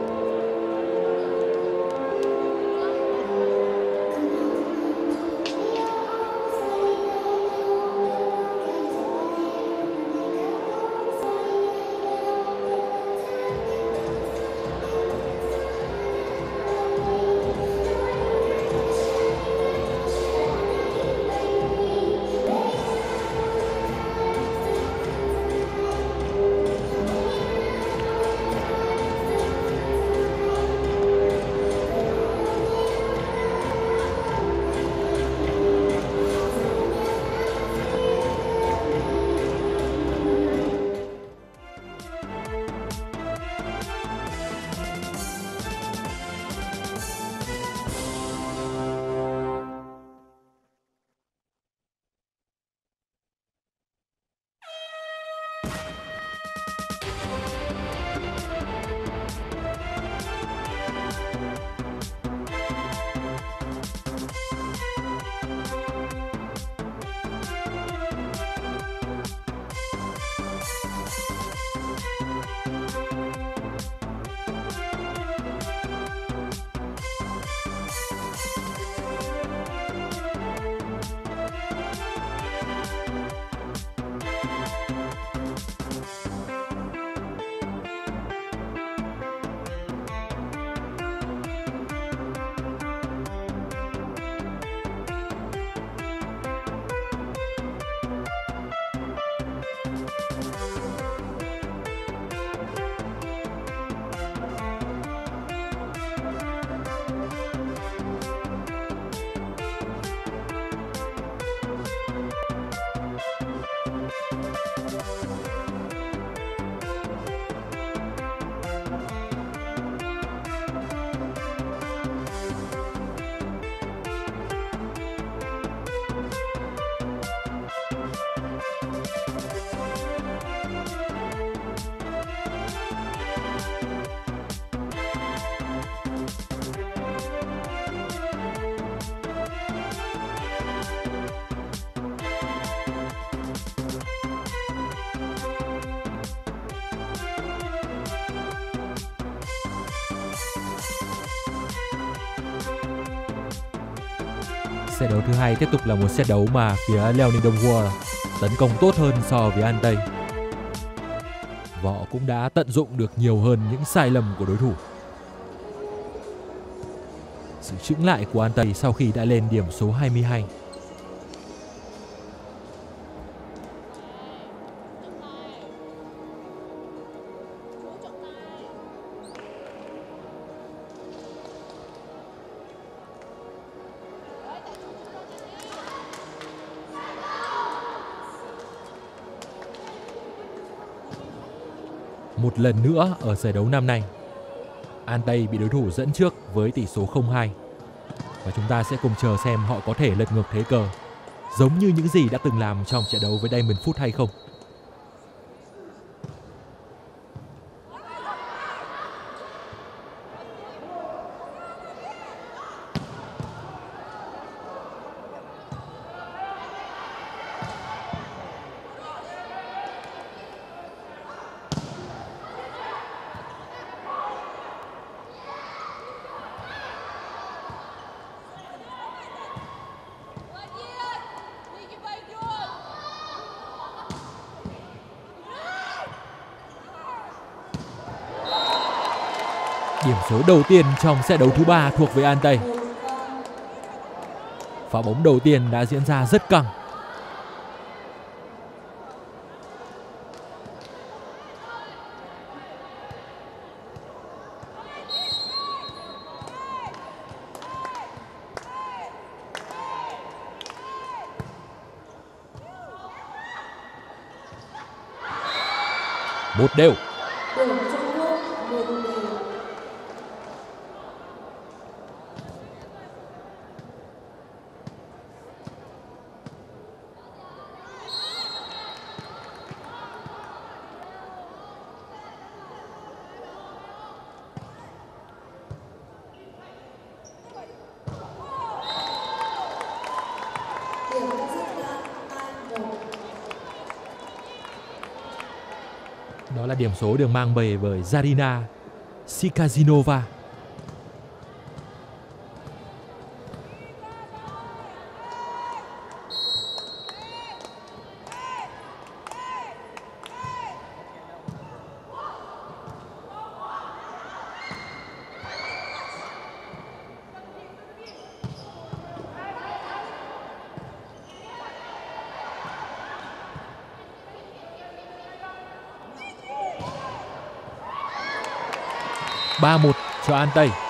Set đấu thứ hai tiếp tục là một set đấu mà phía Leo Ninh Đông Hua tấn công tốt hơn so với An Tây. Và họ cũng đã tận dụng được nhiều hơn những sai lầm của đối thủ. Sự chững lại của An Tây sau khi đã lên điểm số 22. Một lần nữa ở giải đấu năm nay, An Tây bị đối thủ dẫn trước với tỷ số 0-2. Và chúng ta sẽ cùng chờ xem họ có thể lật ngược thế cờ, giống như những gì đã từng làm trong trận đấu với Diamond Foot hay không. Điểm số đầu tiên trong set đấu thứ ba thuộc về An Tây. Pha bóng đầu tiên đã diễn ra rất căng. Một đều. Điểm số được mang về bởi Zarina Sikazinova. ba một cho An Tây.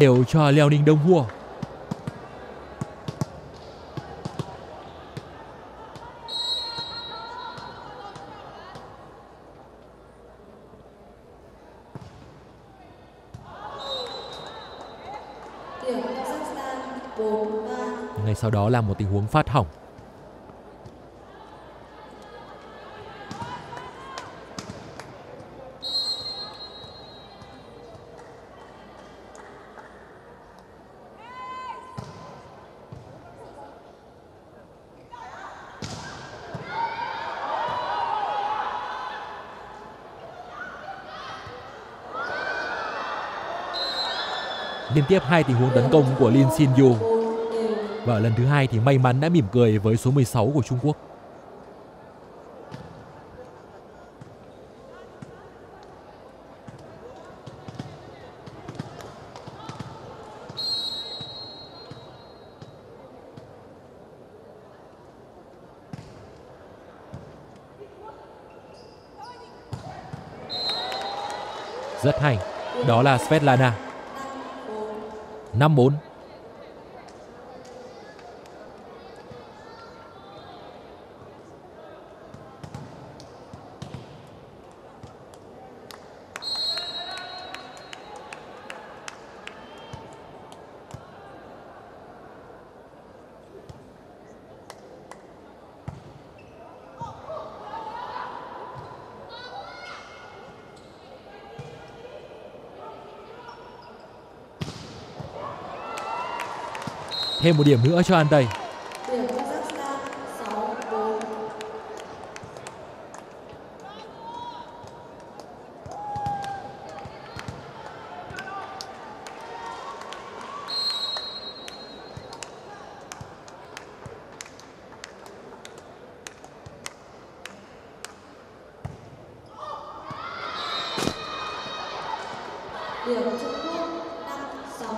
Đều cho Liao Ninh Đông Hua. Điểm Kazakhstan 4-3. Ngay sau đó là một tình huống phát hỏng. Liên tiếp hai tình huống tấn công của Lin Xin Yu và lần thứ hai thì may mắn đã mỉm cười với số 16 của Trung Quốc. Rất hay. Đó là Svetlana. 5-4. Thêm một điểm nữa cho An Tây. Điểm Kazakhstan 6-4. Điểm Trung Quốc 5-6.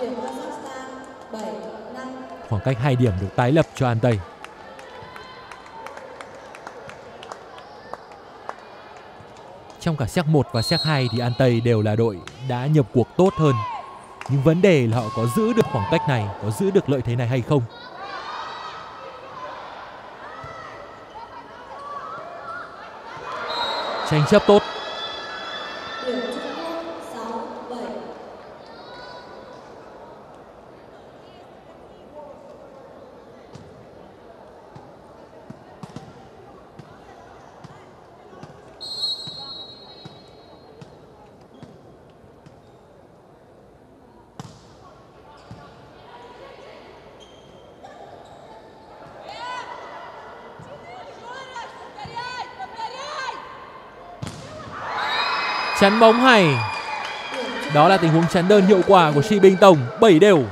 Điểm Kazakhstan 7-5. Khoảng cách 2 điểm được tái lập cho An Tây. Trong cả set 1 và set 2 thì An Tây đều là đội đã nhập cuộc tốt hơn. Nhưng vấn đề là họ có giữ được khoảng cách này, có giữ được lợi thế này hay không. Tranh chấp tốt, Chắn bóng hay. Đó là tình huống chắn đơn hiệu quả của Shi Bình Tổng, 7 đều.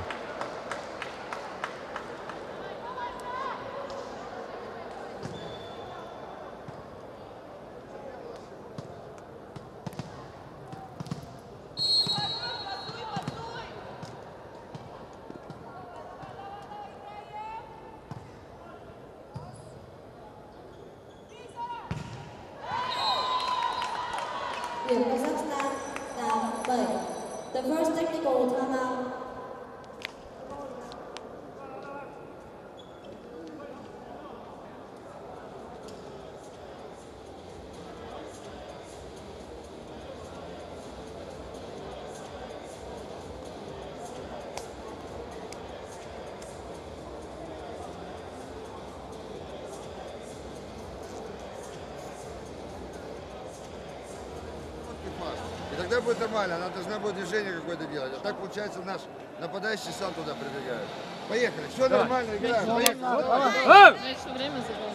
Будет нормально, она должна будет движение какое-то делать. А так получается наш нападающий сам туда прибегает. Поехали, все нормально, играем, поехали. Давай. Я все время забыл.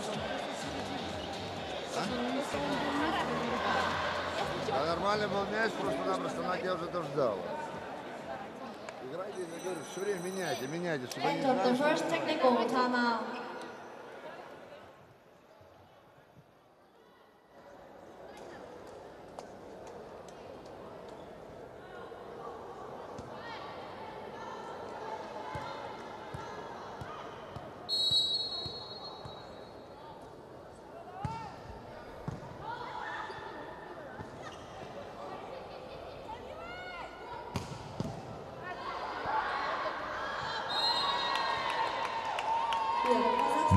А нормальный был мяч, просто-напросто Накия уже ждал. Играйте, я говорю, все время меняйте, меняйте, чтобы они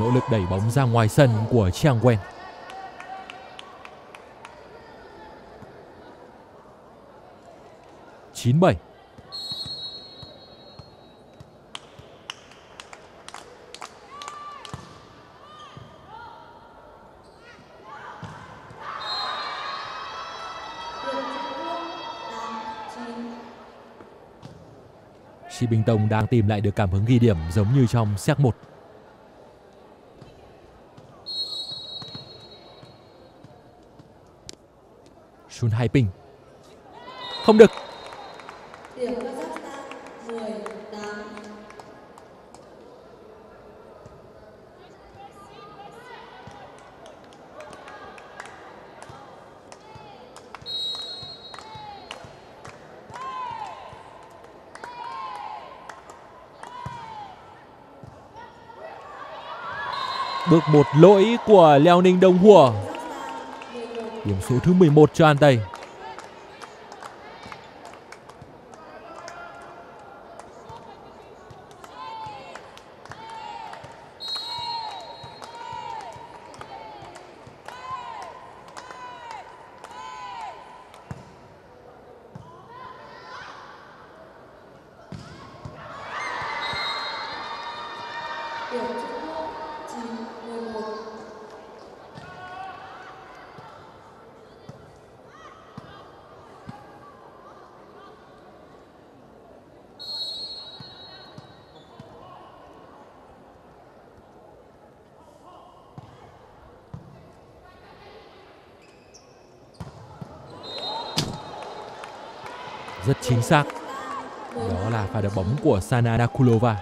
Nỗ lực đẩy bóng ra ngoài sân của Chiang Wen. Chín bảy. Điểm Trung Quốc 8-9. Shi Bình Tông đang tìm lại được cảm hứng ghi điểm giống như trong set 1. Sun Hai Bình. Không được. Bước một lỗi của Leo Ninh Đông Hùa Điểm số thứ 11 cho An Tây. Rất chính xác. Đó là pha đập bóng của Sana Nakulova.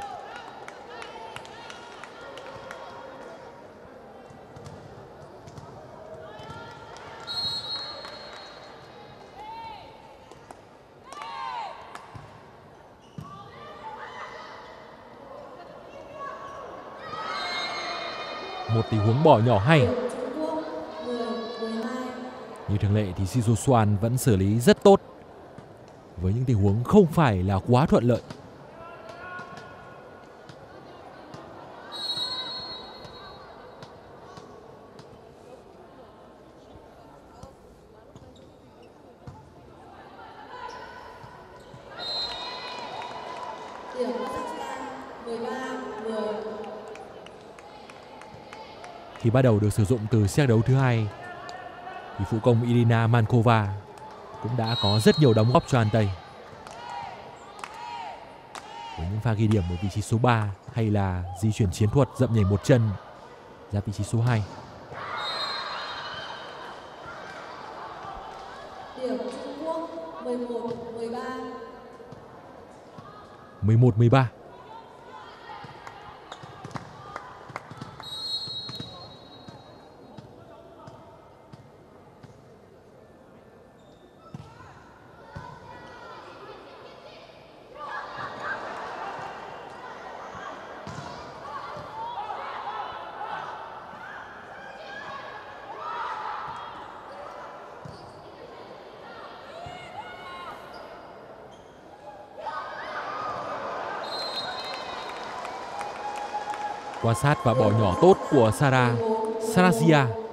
Một tình huống bỏ nhỏ hay. Như thường lệ thì Shizu Swan vẫn xử lý rất tốt với những tình huống không phải là quá thuận lợi. Khi bắt đầu được sử dụng từ xét đấu thứ hai, thì phụ công Irina Mankova cũng đã có rất nhiều đóng góp cho An Tây với những pha ghi điểm ở vị trí số 3 hay là di chuyển chiến thuật dậm nhảy một chân ra vị trí số 2. Điểm Trung Quốc 11 13. 11 13. Sát và bỏ nhỏ tốt của Sara Sarazia.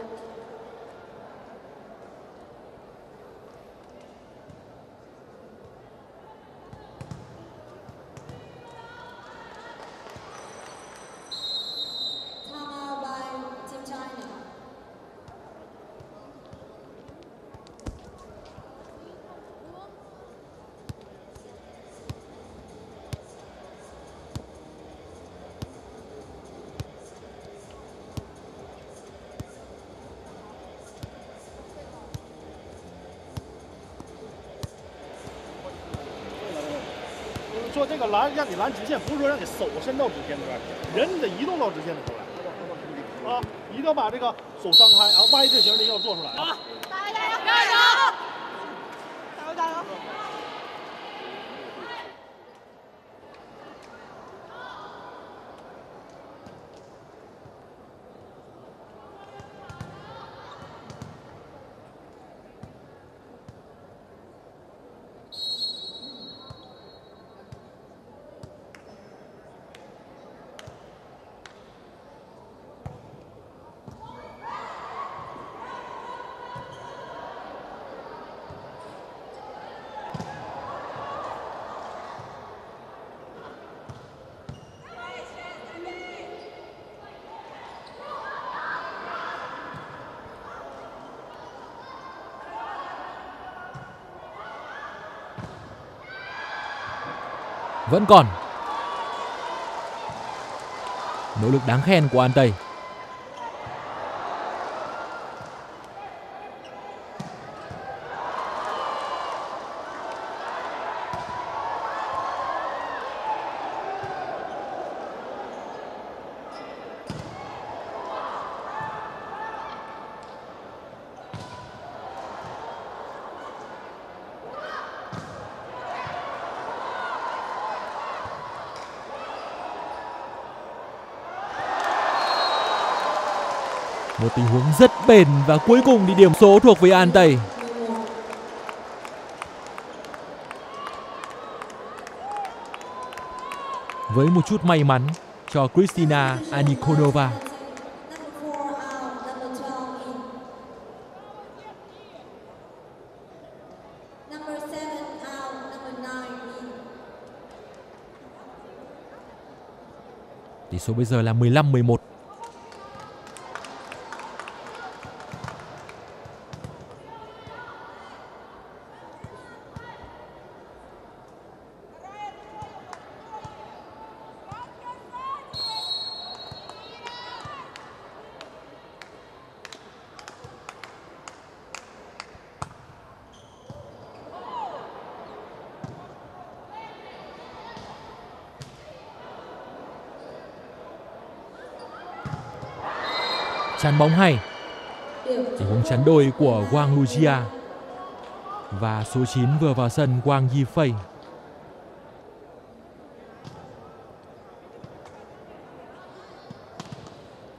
你拦直线，不是说让你手伸到直线那边，人你得移动到直线的时候来。啊，一定要把这个手张开，然后 Y 字形的要做出来啊。加油加油加油！加油加油！Vẫn còn. Nỗ lực đáng khen của An Tây. Tình huống rất bền và cuối cùng thì điểm số thuộc về An Tây. Với một chút may mắn cho Kristina Anikonova. Tỷ số bây giờ là 15-11. Chắn bóng hay. Tình huống chắn đôi của Wang Lujia Và số 9 vừa vào sân Wang Yifei.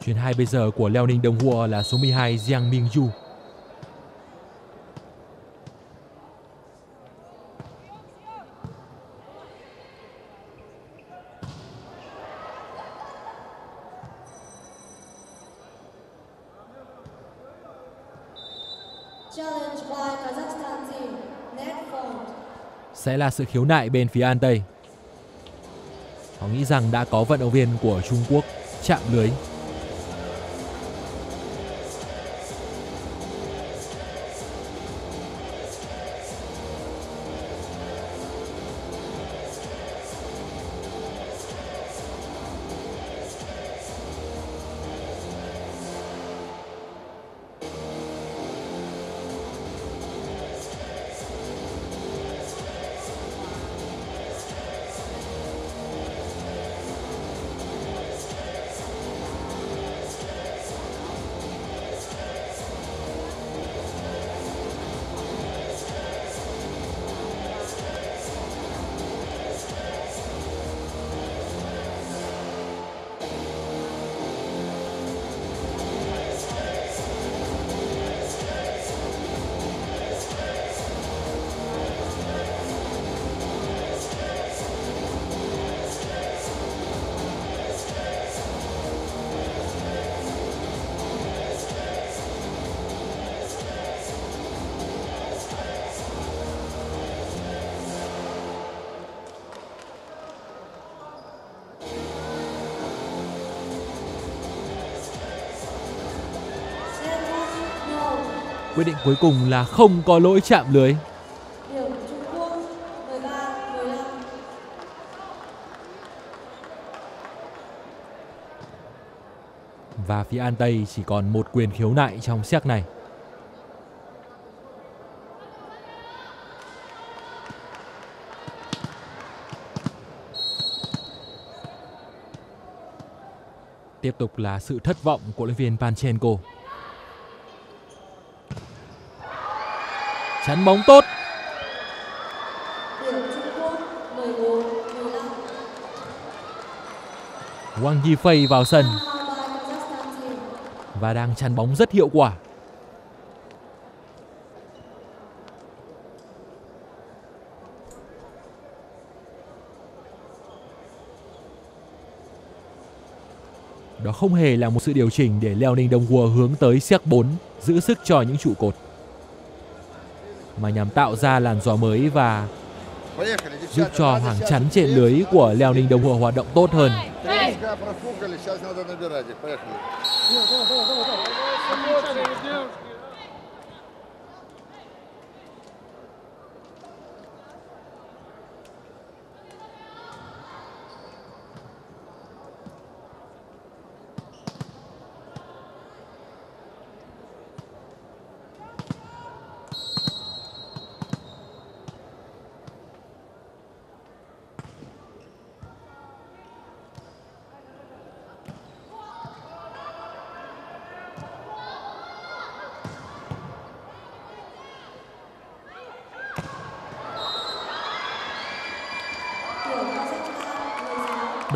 Chuyền hai bây giờ của Leo Ninh Đồng Hùa là số 12 Jiang Mingyu. challenge by Kazakhstan team. Net front. sẽ là sự khiếu nại bên phía An Tây. Họ nghĩ rằng đã có vận động viên của Trung Quốc chạm lưới. Quyết định cuối cùng là không có lỗi chạm lưới. Điểm Trung Quốc 13 15. Và phía An Tây chỉ còn một quyền khiếu nại trong set này. Tiếp tục là sự thất vọng của luyện viên Panchenko. Chắn bóng tốt. Wang Yifei vào sân và đang chắn bóng rất hiệu quả. Đó không hề là một sự điều chỉnh để Leo Ninh Đông Hùa hướng tới siếc 4, giữ sức cho những trụ cột mà nhằm tạo ra làn gió mới và giúp cho hàng chắn trên lưới của Leo Ninh Đồng Hồ hoạt động tốt hơn.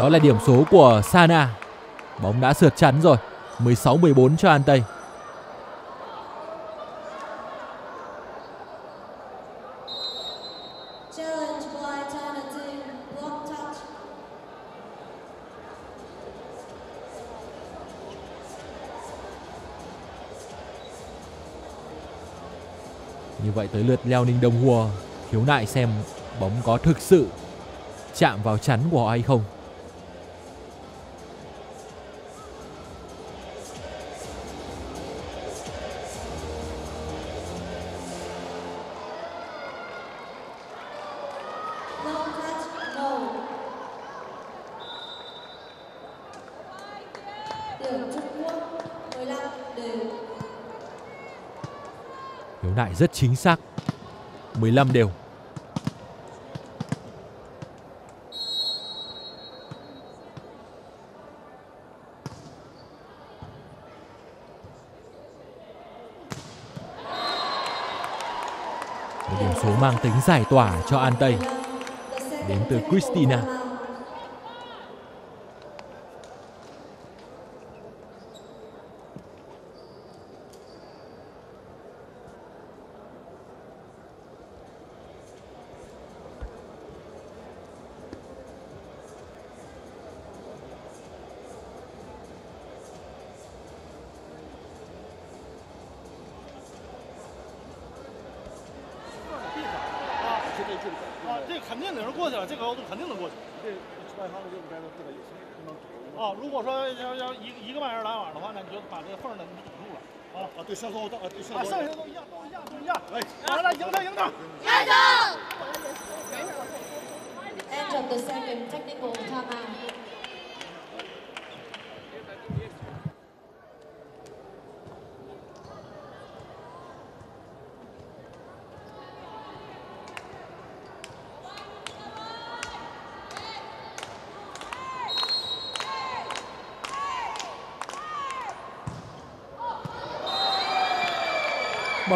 Đó là điểm số của Sana. Bóng đã sượt chắn rồi. 16-14 cho An Tây. Như vậy tới lượt Leo Ninh Đông Hùa khiếu nại xem bóng có thực sự chạm vào chắn của họ hay không. Rất chính xác. 15 đều. Một điểm số mang tính giải tỏa cho An Tây. Đến từ Christina.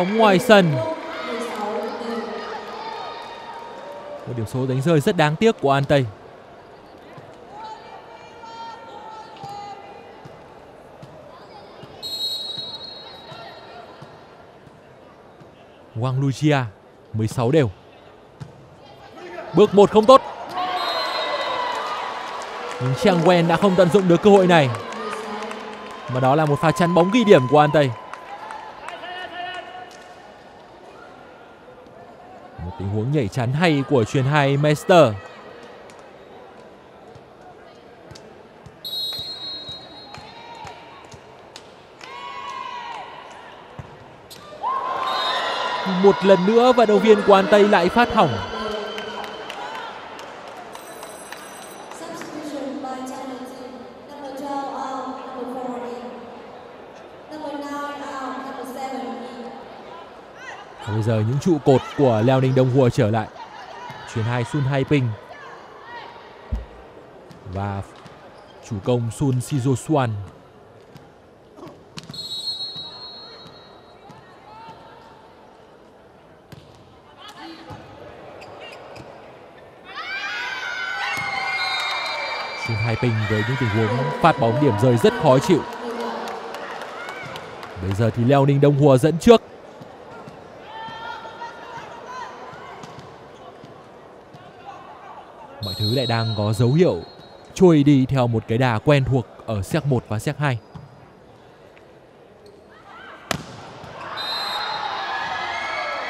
Bóng ngoài sân. Một điểm số đánh rơi rất đáng tiếc của An Tây. Wang Lucia 16 đều. Bước một không tốt. Nhưng Chang Wen đã không tận dụng được cơ hội này. Mà đó là một pha chắn bóng ghi điểm của An Tây. Một tình huống nhảy chắn hay của truyền hai Meister. một lần nữa vận động viên quan Tây lại phát hỏng. Bây giờ những trụ cột của Leo Ninh Đông Hùa trở lại. Chuyền hai Sun Hai Ping. Và chủ công Sun Shizo Swan. Sun Hai Ping với những tình huống phát bóng điểm rơi rất khó chịu. Bây giờ thì Leo Ninh Đông Hùa dẫn trước. mọi thứ lại đang có dấu hiệu trôi đi theo một cái đà quen thuộc ở set 1 và set 2.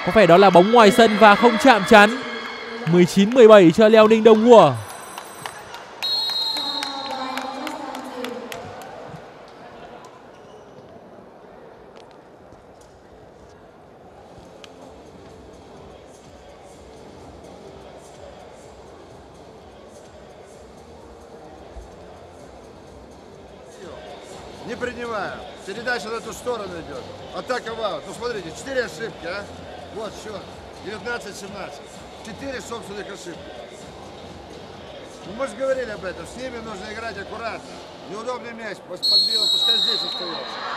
Có vẻ đó là bóng ngoài sân và không chạm chắn. 19-17 cho Leo Ninh Đông Hùa. 19-17. 4 собственных ошибки. Ну, мы же говорили об этом. С ними нужно играть аккуратно. Неудобный мяч. Пусть Подбило, пускай здесь остается.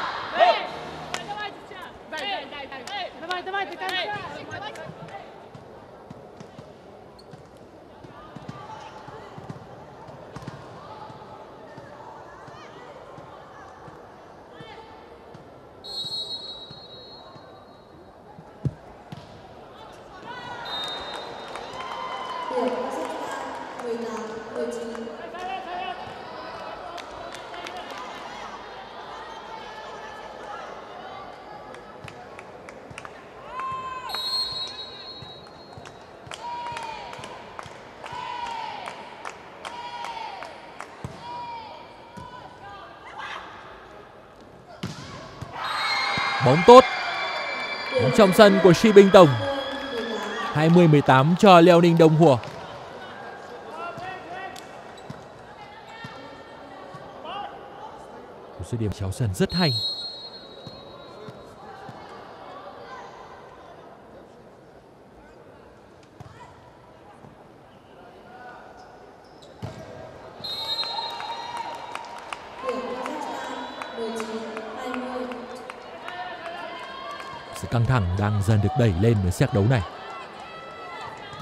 Bóng tốt. Bóng trong sân của Shi Binh Tổng. 20-18 cho Leo Ninh Đông Hùa. Một số điểm chéo sân rất hay. Điểm Kazakhstan 19, 20. Sự căng thẳng đang dần được đẩy lên ở xét đấu này.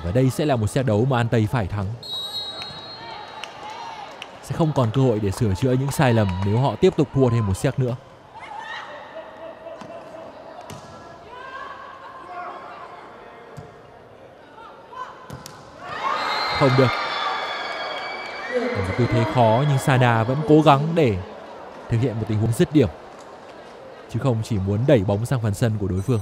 Và đây sẽ là một xét đấu mà An Tây phải thắng. Sẽ không còn cơ hội để sửa chữa những sai lầm nếu họ tiếp tục thua thêm một xét nữa. Không được. Ở một tư thế khó nhưng Sada vẫn cố gắng để thực hiện một tình huống dứt điểm. Chứ không chỉ muốn đẩy bóng sang phần sân của đối phương.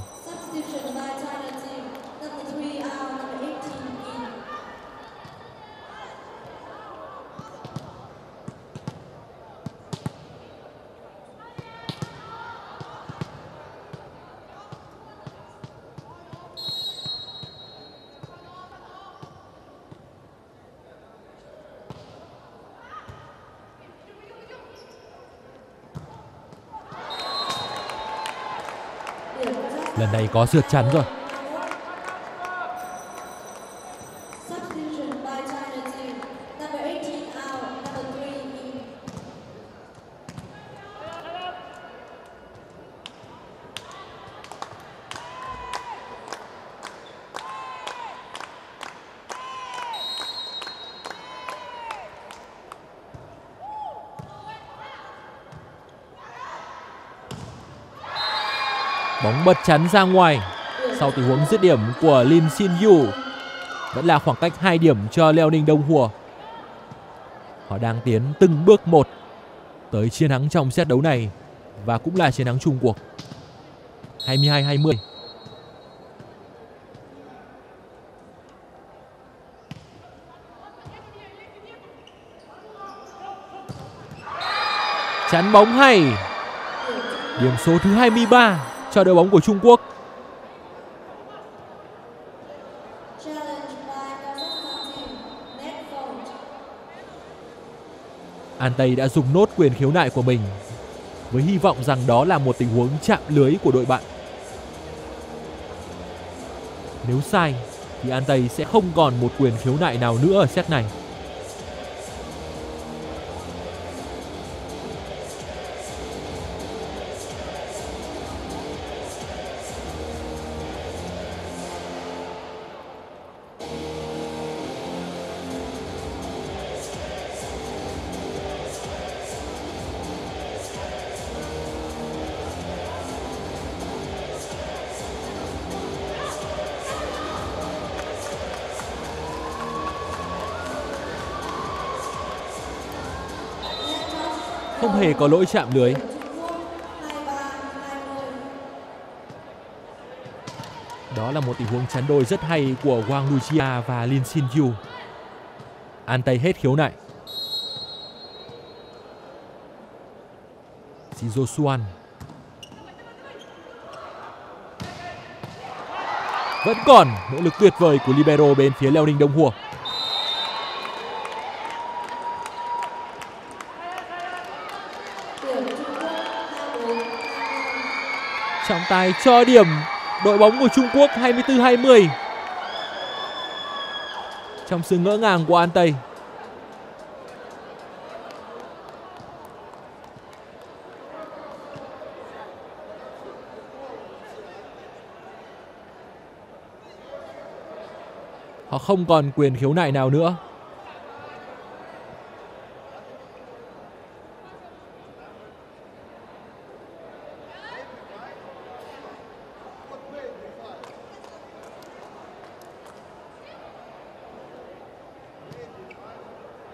Lần này có sượt chắn rồi. Bóng bật chắn ra ngoài sau tình huống dứt điểm của Lim Shin Yu. Vẫn là khoảng cách 2 điểm cho Leo Ninh Đông Hùa. Họ đang tiến từng bước một tới chiến thắng trong set đấu này và cũng là chiến thắng chung cuộc. 22-20. Chắn bóng hay. Điểm số thứ 23 cho đội bóng của Trung Quốc. An Tây đã dùng nốt quyền khiếu nại của mình với hy vọng rằng đó là một tình huống chạm lưới của đội bạn. Nếu sai thì An Tây sẽ không còn một quyền khiếu nại nào nữa ở set này. Hề có lỗi chạm lưới. Đó là một tình huống chắn đôi rất hay của Wang Lucia và Lin Xin Yu. An tay hết khiếu nại. Shizo Suan. Vẫn còn nỗ lực tuyệt vời của libero bên phía Leo Ninh Đông Hùa. Trọng tài cho điểm đội bóng của Trung Quốc 24-20 trong sự ngỡ ngàng của An Tây. Họ không còn quyền khiếu nại nào nữa.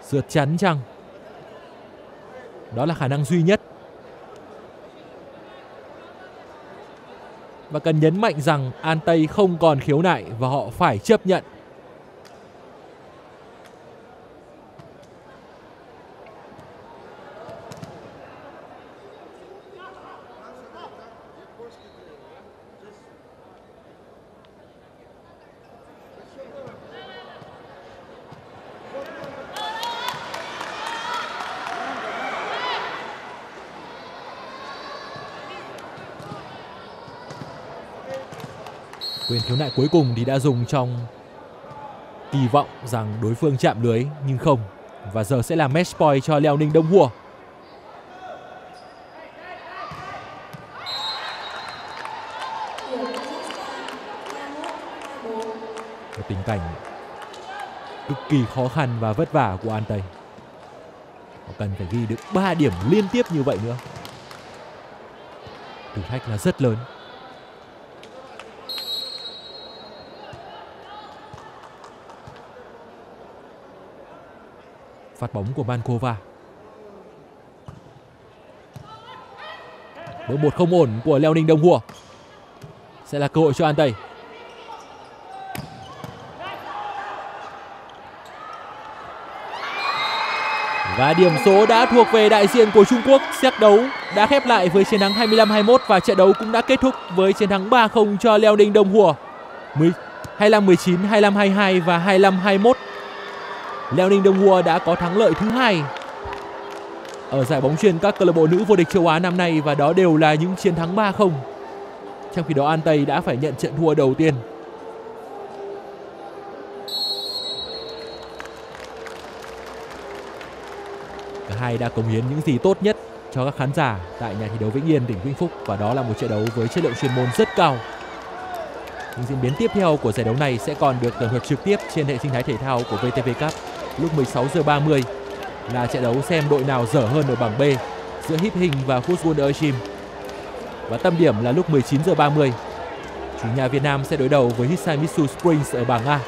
Rượt chắn chăng? Đó là khả năng duy nhất. Và cần nhấn mạnh rằng An Tây không còn khiếu nại và họ phải chấp nhận. Khiếu nại cuối cùng thì đã dùng trong kỳ vọng rằng đối phương chạm lưới, nhưng không và giờ sẽ là match point cho Leo Ninh Đông Hùa. Một tình cảnh cực kỳ khó khăn và vất vả của An Tây. Họ cần phải ghi được 3 điểm liên tiếp như vậy nữa. Thử thách là rất lớn. Phát bóng của Mankova. Bước một không ổn của Leo Ninh Đông Hùa. Sẽ là cơ hội cho An Tây. Và điểm số đã thuộc về đại diện của Trung Quốc. Xét đấu đã khép lại với chiến thắng 25-21 và trận đấu cũng đã kết thúc với chiến thắng 3-0 cho Leo Ninh Đông Hùa. 25-19, 25-22 và 25-21 Leo Ninh Đông Hua đã có thắng lợi thứ hai ở giải bóng chuyền các câu lạc bộ nữ vô địch châu Á năm nay và đó đều là những chiến thắng 3-0. Trong khi đó An Tây đã phải nhận trận thua đầu tiên. Cả hai đã cống hiến những gì tốt nhất cho các khán giả tại nhà thi đấu Vĩnh Yên, tỉnh Vĩnh Phúc và đó là một trận đấu với chất lượng chuyên môn rất cao. Những diễn biến tiếp theo của giải đấu này sẽ còn được tường thuật trực tiếp trên hệ sinh thái thể thao của VTV Cup lúc 16 giờ 30 là trận đấu xem đội nào dở hơn ở bảng B giữa Hip Hình và Football Erchim. Và tâm điểm là lúc 19 giờ 30. Chủ nhà Việt Nam sẽ đối đầu với Hisamitsu Springs ở bảng A.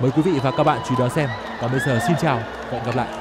Mời quý vị và các bạn chú ý đón xem. Còn bây giờ xin chào và hẹn gặp lại.